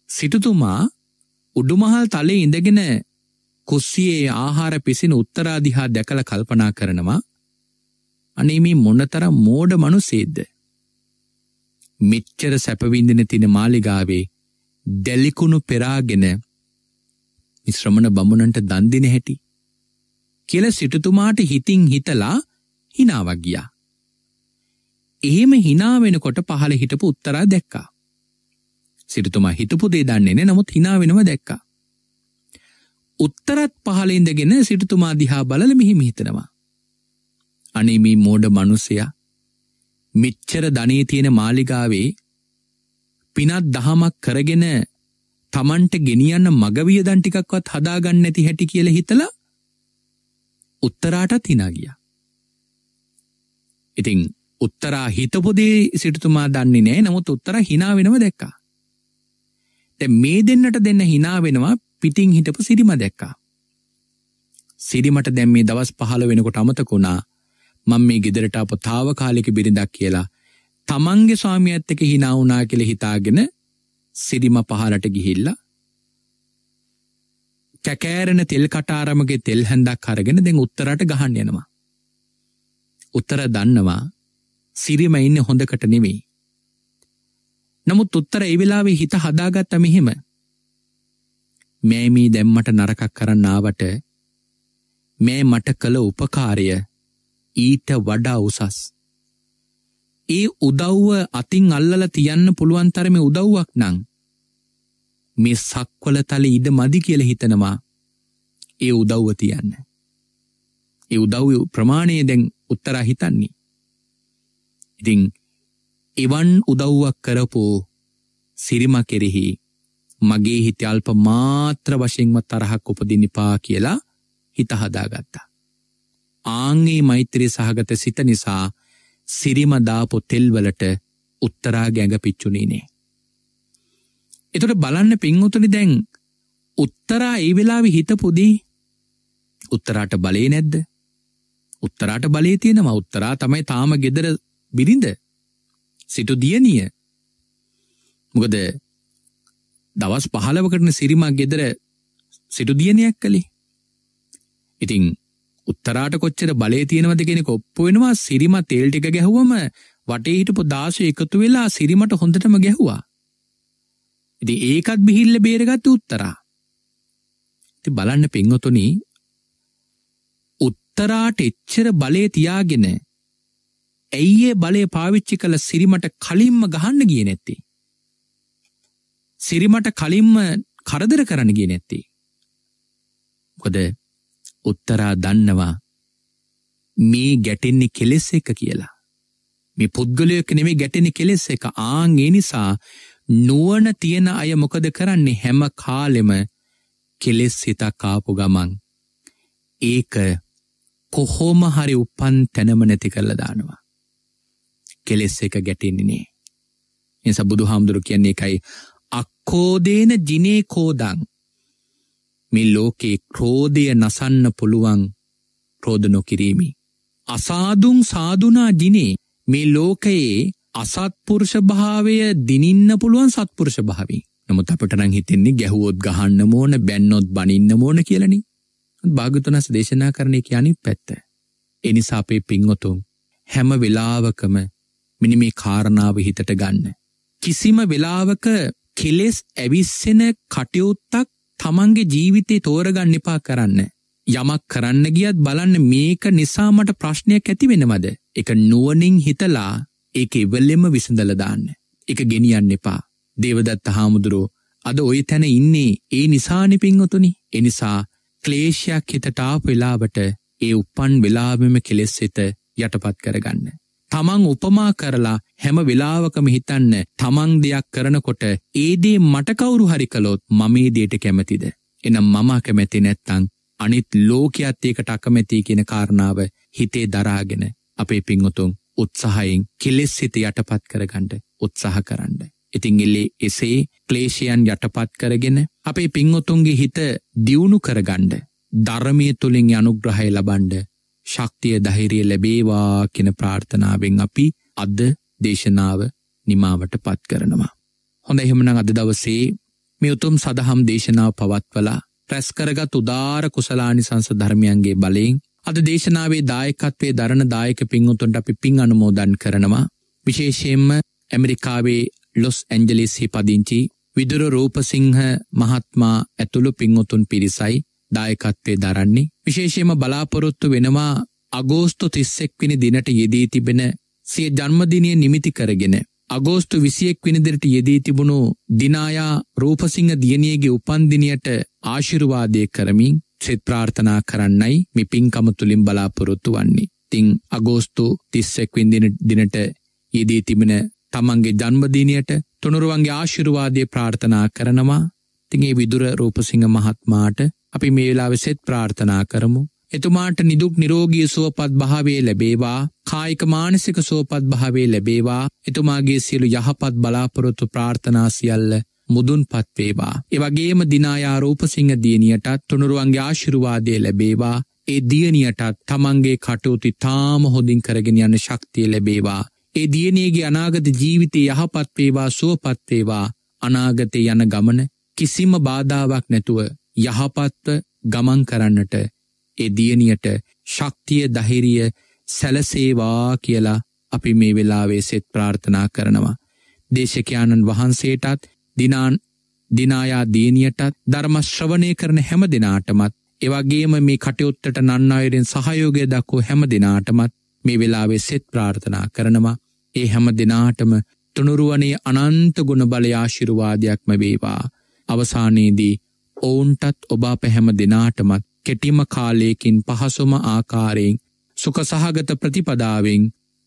සිටුතුමා උඩුමහල් තලේ ඉඳගෙන කුස්සියේ ආහාර පිසින උත්තරාදිහා දැකල කල්පනා කරනවා. අනේ මේ මොනතර මෝඩ මනුසේද්ද. මෙච්චර සැපවින්දින තින මාලිගාවේ දැල්ලිකුණු පෙරාගෙන මිශ්‍රමණ බමුණන්ට දන්දින හැටි. කියල සිටතුමාට හිතින් හිතලා හිනාවක් ගියා. එහෙම හිනාවෙනකොට පහළ හිටපු උත්තරා දැක්කා. සිරිතුමා හිතපු දේ දන්නේ නමුත් හිනා වෙනව දැක්කා. උත්තරත් පහලින්දගෙන සිටතුමා දිහා බලල මෙහිම හිතනවා. අනිමී මෝඩ මනුස්සයා මිච්චර ධනී තියෙන මාලිගාවේ පිනත් දහමක් කරගෙන තමන්ට ගෙනියන්න මගවිය දන්ටිකක්වත් හදාගන්න ඇති හැටි කියල හිතලා උත්තරාටත් හිනාගිය. ඉතිං උත්තරා හිතපොදේ සිටතුමා දන්නේ නෑ නමුත් උත්තර හිනා වෙනව දැක්කා. මේ දෙන්නට දෙන්න හිනා වෙනවා පිටිං හිටපු සිරිම දැක්කා. සිරිමට දැම් මේ දවස් පහළ වෙනකොට අමතකුණා මං මේ ගෙදරට අප තාවකාලික බිරිඳක් කියලා තමන්ගේ ස්වාමි ඇත්තක හිනාවුනා කෙළ හිතාගෙන සිරිම පහලට ගිහිල්ල කැකෑරන තෙල් කටාරමගේ තෙල් හැන්දක් අරගෙන දෙ උත්තරට ගහන්න යනවා. උත්තර දන්නවා සිරිම ඉන්න හොඳකට නෙවෙයි. නමුත් උත්තර එවෙලාවේ හිත හදාගත්ත මෙහෙම. මෑමී දැම්මට නරකක් කරන්න ආවට මේ මට කළ උපකාරය ඊට වඩා උසස්. ඒ උදව්ව අතින් අල්ලල තියන්න පුළුවන්තරම උදව්වක් නං. මේ සක්වල තල ඉඩ මදි කියල හිතනවා ඒ උදව්ව තියන්න. ඒ උදව් ප්‍රමාණය දැන් උත්තරා හිතන්නේ. ඉතිං එවන් උදව්වක් කරපු සිරිම කෙරෙහි මගේ හිත අල්ප මාත්‍ර වශයෙන්ම තරහක් උපදිනිපා කියලා හිත හදාගත්තා. ආංගේ මෛත්‍රී සහගත සිත නිසා සිරිමදාපු තෙල්වලට උත්තරා ගැඟ පිච්චුණීනේ. එතොට බලන්න පින්වතුනි දැන් උත්තරා ඒ වෙලාවි හිතපුදී උත්තරාට බලේ නැද්ද? උත්තරාට බලේ තියෙනවා. උත්තරා තමයි තාම ගෙදර බිරිඳ. සිටු දියනිය මොකද දවස් පහලවකටන සිරිමක් ගෙදර සිටු දියනයක් කළේ. ඉතිං උත්තරාට කොච්චර බලය තියෙනවද කෙනෙ කොප්පු වෙනවා සිරිම තේල්ටික ගැහුවම වටේ හිටපු දාශය එකතු වෙලා සිරිමට හොඳටම ගැහුවා ඉති ඒකත් බිහිල්ල බේරගත්ත උත්තරා ති බලන්න පිංහොතුනි උත්තරාට එච්චර බලය තියාගෙන ඇයිඒ බලය පාවිච්චි කළ සිරිමට කලින්ම ගහන්න ගිය නැත්තේ. සිරිමට කලින්ම කරදර කරන්න ගිය නැත්තේ. කොද උත්තරා දන්නවා මේ ගැටෙන්නේ කෙලෙස් එක කියලා. මේ පුද්ගලයක නෙමේ ගැටෙන කෙලෙස් එක ආං ඒ නිසා නුවන තියෙන අය මොකද කරන්නේ හැම කාලෙම කෙලෙස් හිතක් ආපු ගමන් ඒක කොහෝම හරි උපන් තැනම නැති කරලා දානවා. කෙලෙස් එක ගැටෙන්නේනේ. එස බුදු හාමුදුරු කියන්නේ එකයි අක්කෝදේන ජිනේ කෝදං මේ ලෝකේ ක්‍රෝධය නසන්න පුළුවන් ක්‍රෝධ නොකිරීමි. අසාදුන් සාදුනා ජිනේ මේ ලෝකයේ අසත්පුරුෂ භාවය දිනින්න පුළුවන් සත්පුරුෂ භාවී. නමුත් අපට නං හිතෙන්නේ ගැහුවොත් ගහන්න මෝන බැන්නොත් බනින්න මෝන කියලනි. භාගතුනස් දේශනා කරණය කියනි පැත්ත. එනිසා අපේ පින්වතුන් හැම වෙලාවකම මිනි මේ කාරණාව හිතට ගන්න. කිසිම වෙලාවක කෙලෙස් ඇවිස්සෙන කටයුත්තක් තමන්ගේ ජීවිතේ තෝරගන්න එපා කරන්න. යමක් කරන්න ගියත් බලන්න මේක නිසාමට ප්‍රශ්නයක් ඇති වෙනවද. එක නුවනින් හිතලා ඒක ඉවල්ලෙම විසඳලදාන්න. එක ගෙනියන්න එපා. දේවදත්ත හාමුදුරුවෝ අද ඔය තැන ඉන්නේ ඒ නිසානි පින්වතුනි එනිසා ක්ලේෂයක් හිතටාප වෙලාවට ඒ උපන් වෙලාවෙම කෙලෙස් සිත යටපත් කරගන්න. තමන් උපමා කරලා හැම වෙලාවකම හිතන්න තමන් දෙයක් කරනකොට ඒදේ මට කවුරු හරි කළොත් මමේ දේට කැමතිද. එනම් මම කැමැති නැත්තං අනිත් ලෝකයත් ඒකට අකමැති කියෙන කාරණාව හිතේ දරාගෙන අපේ පිංහුතුන් උත්සාහයෙන් කෙලෙස් සිත යටපත් කරගණ්ඩ උත්සාහ කරන්න. ඉතිං එල්ලේ එසේ ක්ලේෂයන් යටපත් කරගෙන අපේ පින්වතුන්ගේ හිත දියුණු කරගණ්ඩ ධර්මය තුළින් අනුග්‍රහය ලබන්ඩ ශක්තිය දහිරිය ලැබේවා කෙන ප්‍රාර්ථනාවෙන් අපි අද දේශනාව නිමාවට පත් කරනවා. හොඳ එහෙමනං අද දවසේ මේ උතුම් සදහම් දේශනාව පවත්වලා රැස්කරගත් උදාර කුසලානි සංස ධර්මයන්ගේ බලයෙන් අද දේශනාවේ දායකත්වයේ දරණ දායක පින්වතුන්ට අපි පින් අනුමෝදන් කරනවා විශේෂයෙන්ම ඇමරිකාවේ ලොස් ඇන්ජලිස්හි පදිංචි විදුර රූපසිංහ මහත්මා ඇතුළු පිංඋතුන් පිරිසයි දායකත්වය දරන්නේ. විශේෂයම බලාපොරොත්තු වෙනවා අගෝස්තු තිස්සෙක්විනි දිනට යෙදී තිබෙන සිය ජන්මදිනය නිමිති කරගෙන. අගෝස්තු විසියෙක් විනිදිරට යෙදී තිබුණු දිනායා රූපසිංහ දියනියගේ උපන්දිනයට ආශිරුවාදය කරමින් සෙත් ප්‍රාර්ථනා කරන්නයි මි පින්කම තුළින් බලාපොරොත්තු වන්නේ. තිං අගෝස්තු තිස්සෙක්වින් දිනට යෙදී තිබෙන තමන්ගේ ජන්මදිනයට තුනුරුවන්ගේ ආශිරුවාදය ප්‍රාර්ථනා කරනවා. තිගේ විදුර රූපසිංහ මහත්මාට අපි මේ වෙලාවෙ සෙත් ප්‍රාර්ථනා කරමු. එතුමාට නිදුක් නිරෝගී සුවපත් භාවේ ලැබේවා කායික මානසික සුවපත් භාවේ ලැබේවා එතුමාගේ සියලු යහපත් බලාපොරොත්තු ප්‍රාර්ථනා සියල්ල මුදුන් පත්වේවා. එවගේම දිනායා රූපසිංහ දියනියටත් තුනුරුවන්ගේ ආශිරුවාදය ලැබේවා ඒ දියනියටත් තමන්ගේ කටයුතු තාම හොඳින් කරගෙන යන්න ශක්තිය ලැබේවා. ඒ දියනේගේ අනාගත ජීවිතය යහපත්වේවා සුවපත්වේවා අනාගතය යන ගමන කිසිම බාධාවක් නැතුව යහපත්ව ගමන් කරන්නට ඒ දියනියට ශක්තිය දහිරිය සැලසේවා කියලා අපි මේ වෙලාවේ සෙත් ප්‍රාර්ථනා කරනවා. දේශකයාණන් වහන්සේටත් දිනාන් දිනායා දීනියටත් ධර්මශ්‍රවනය කරන හැම දෙනාටමත් එවගේම මේ කටයුත්තට නන්නවරෙන් සහයෝගය දක්වෝ හැම දෙනාටමත් මේ වෙලාවේ සෙත් ප්‍රාර්ථනා කරනවා ඒ හැම දෙනාටම තුනුරුවනේ අනන්ත ගුණ බලයාශිරුවාදයක්ම වේවා අවසානයේදී ඔවුන්ටත් ඔබා පැහැම දෙනාටමත් කෙටිම කාලයකින් පහසුම ආකාරයෙන් සුකසහගත ප්‍රතිපදාවෙන්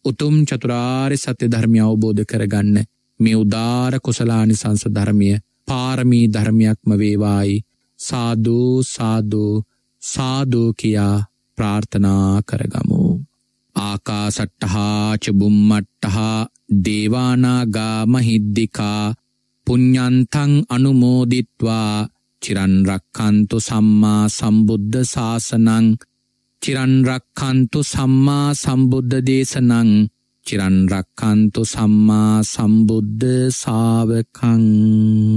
උතුම් චතුරාර්ය සත්‍ය ධර්මය අවබෝධ කරගන්න මේ උදාර කුසලානි සංස ධර්මය පාරමී ධර්මයක්ම වේවායි සාධූ සාධූ සාධූ කියා ප්‍රාර්ථනා කරගමු. ආකා සට්ටහාච බුම්මට්ටහා දේවානාගා මහිද්දිකා පුඤ්ඥන්තං අනුමෝදිත්වා චිරන්රක්කන්තු සම්මා සම්බුද්ධ ශාසනං චිරන්රක්කන්තු සම්මා සම්බුද්ධ දේශනං චිරන්රක්කන්තු සම්මා සම්බුද්ධ සාවකං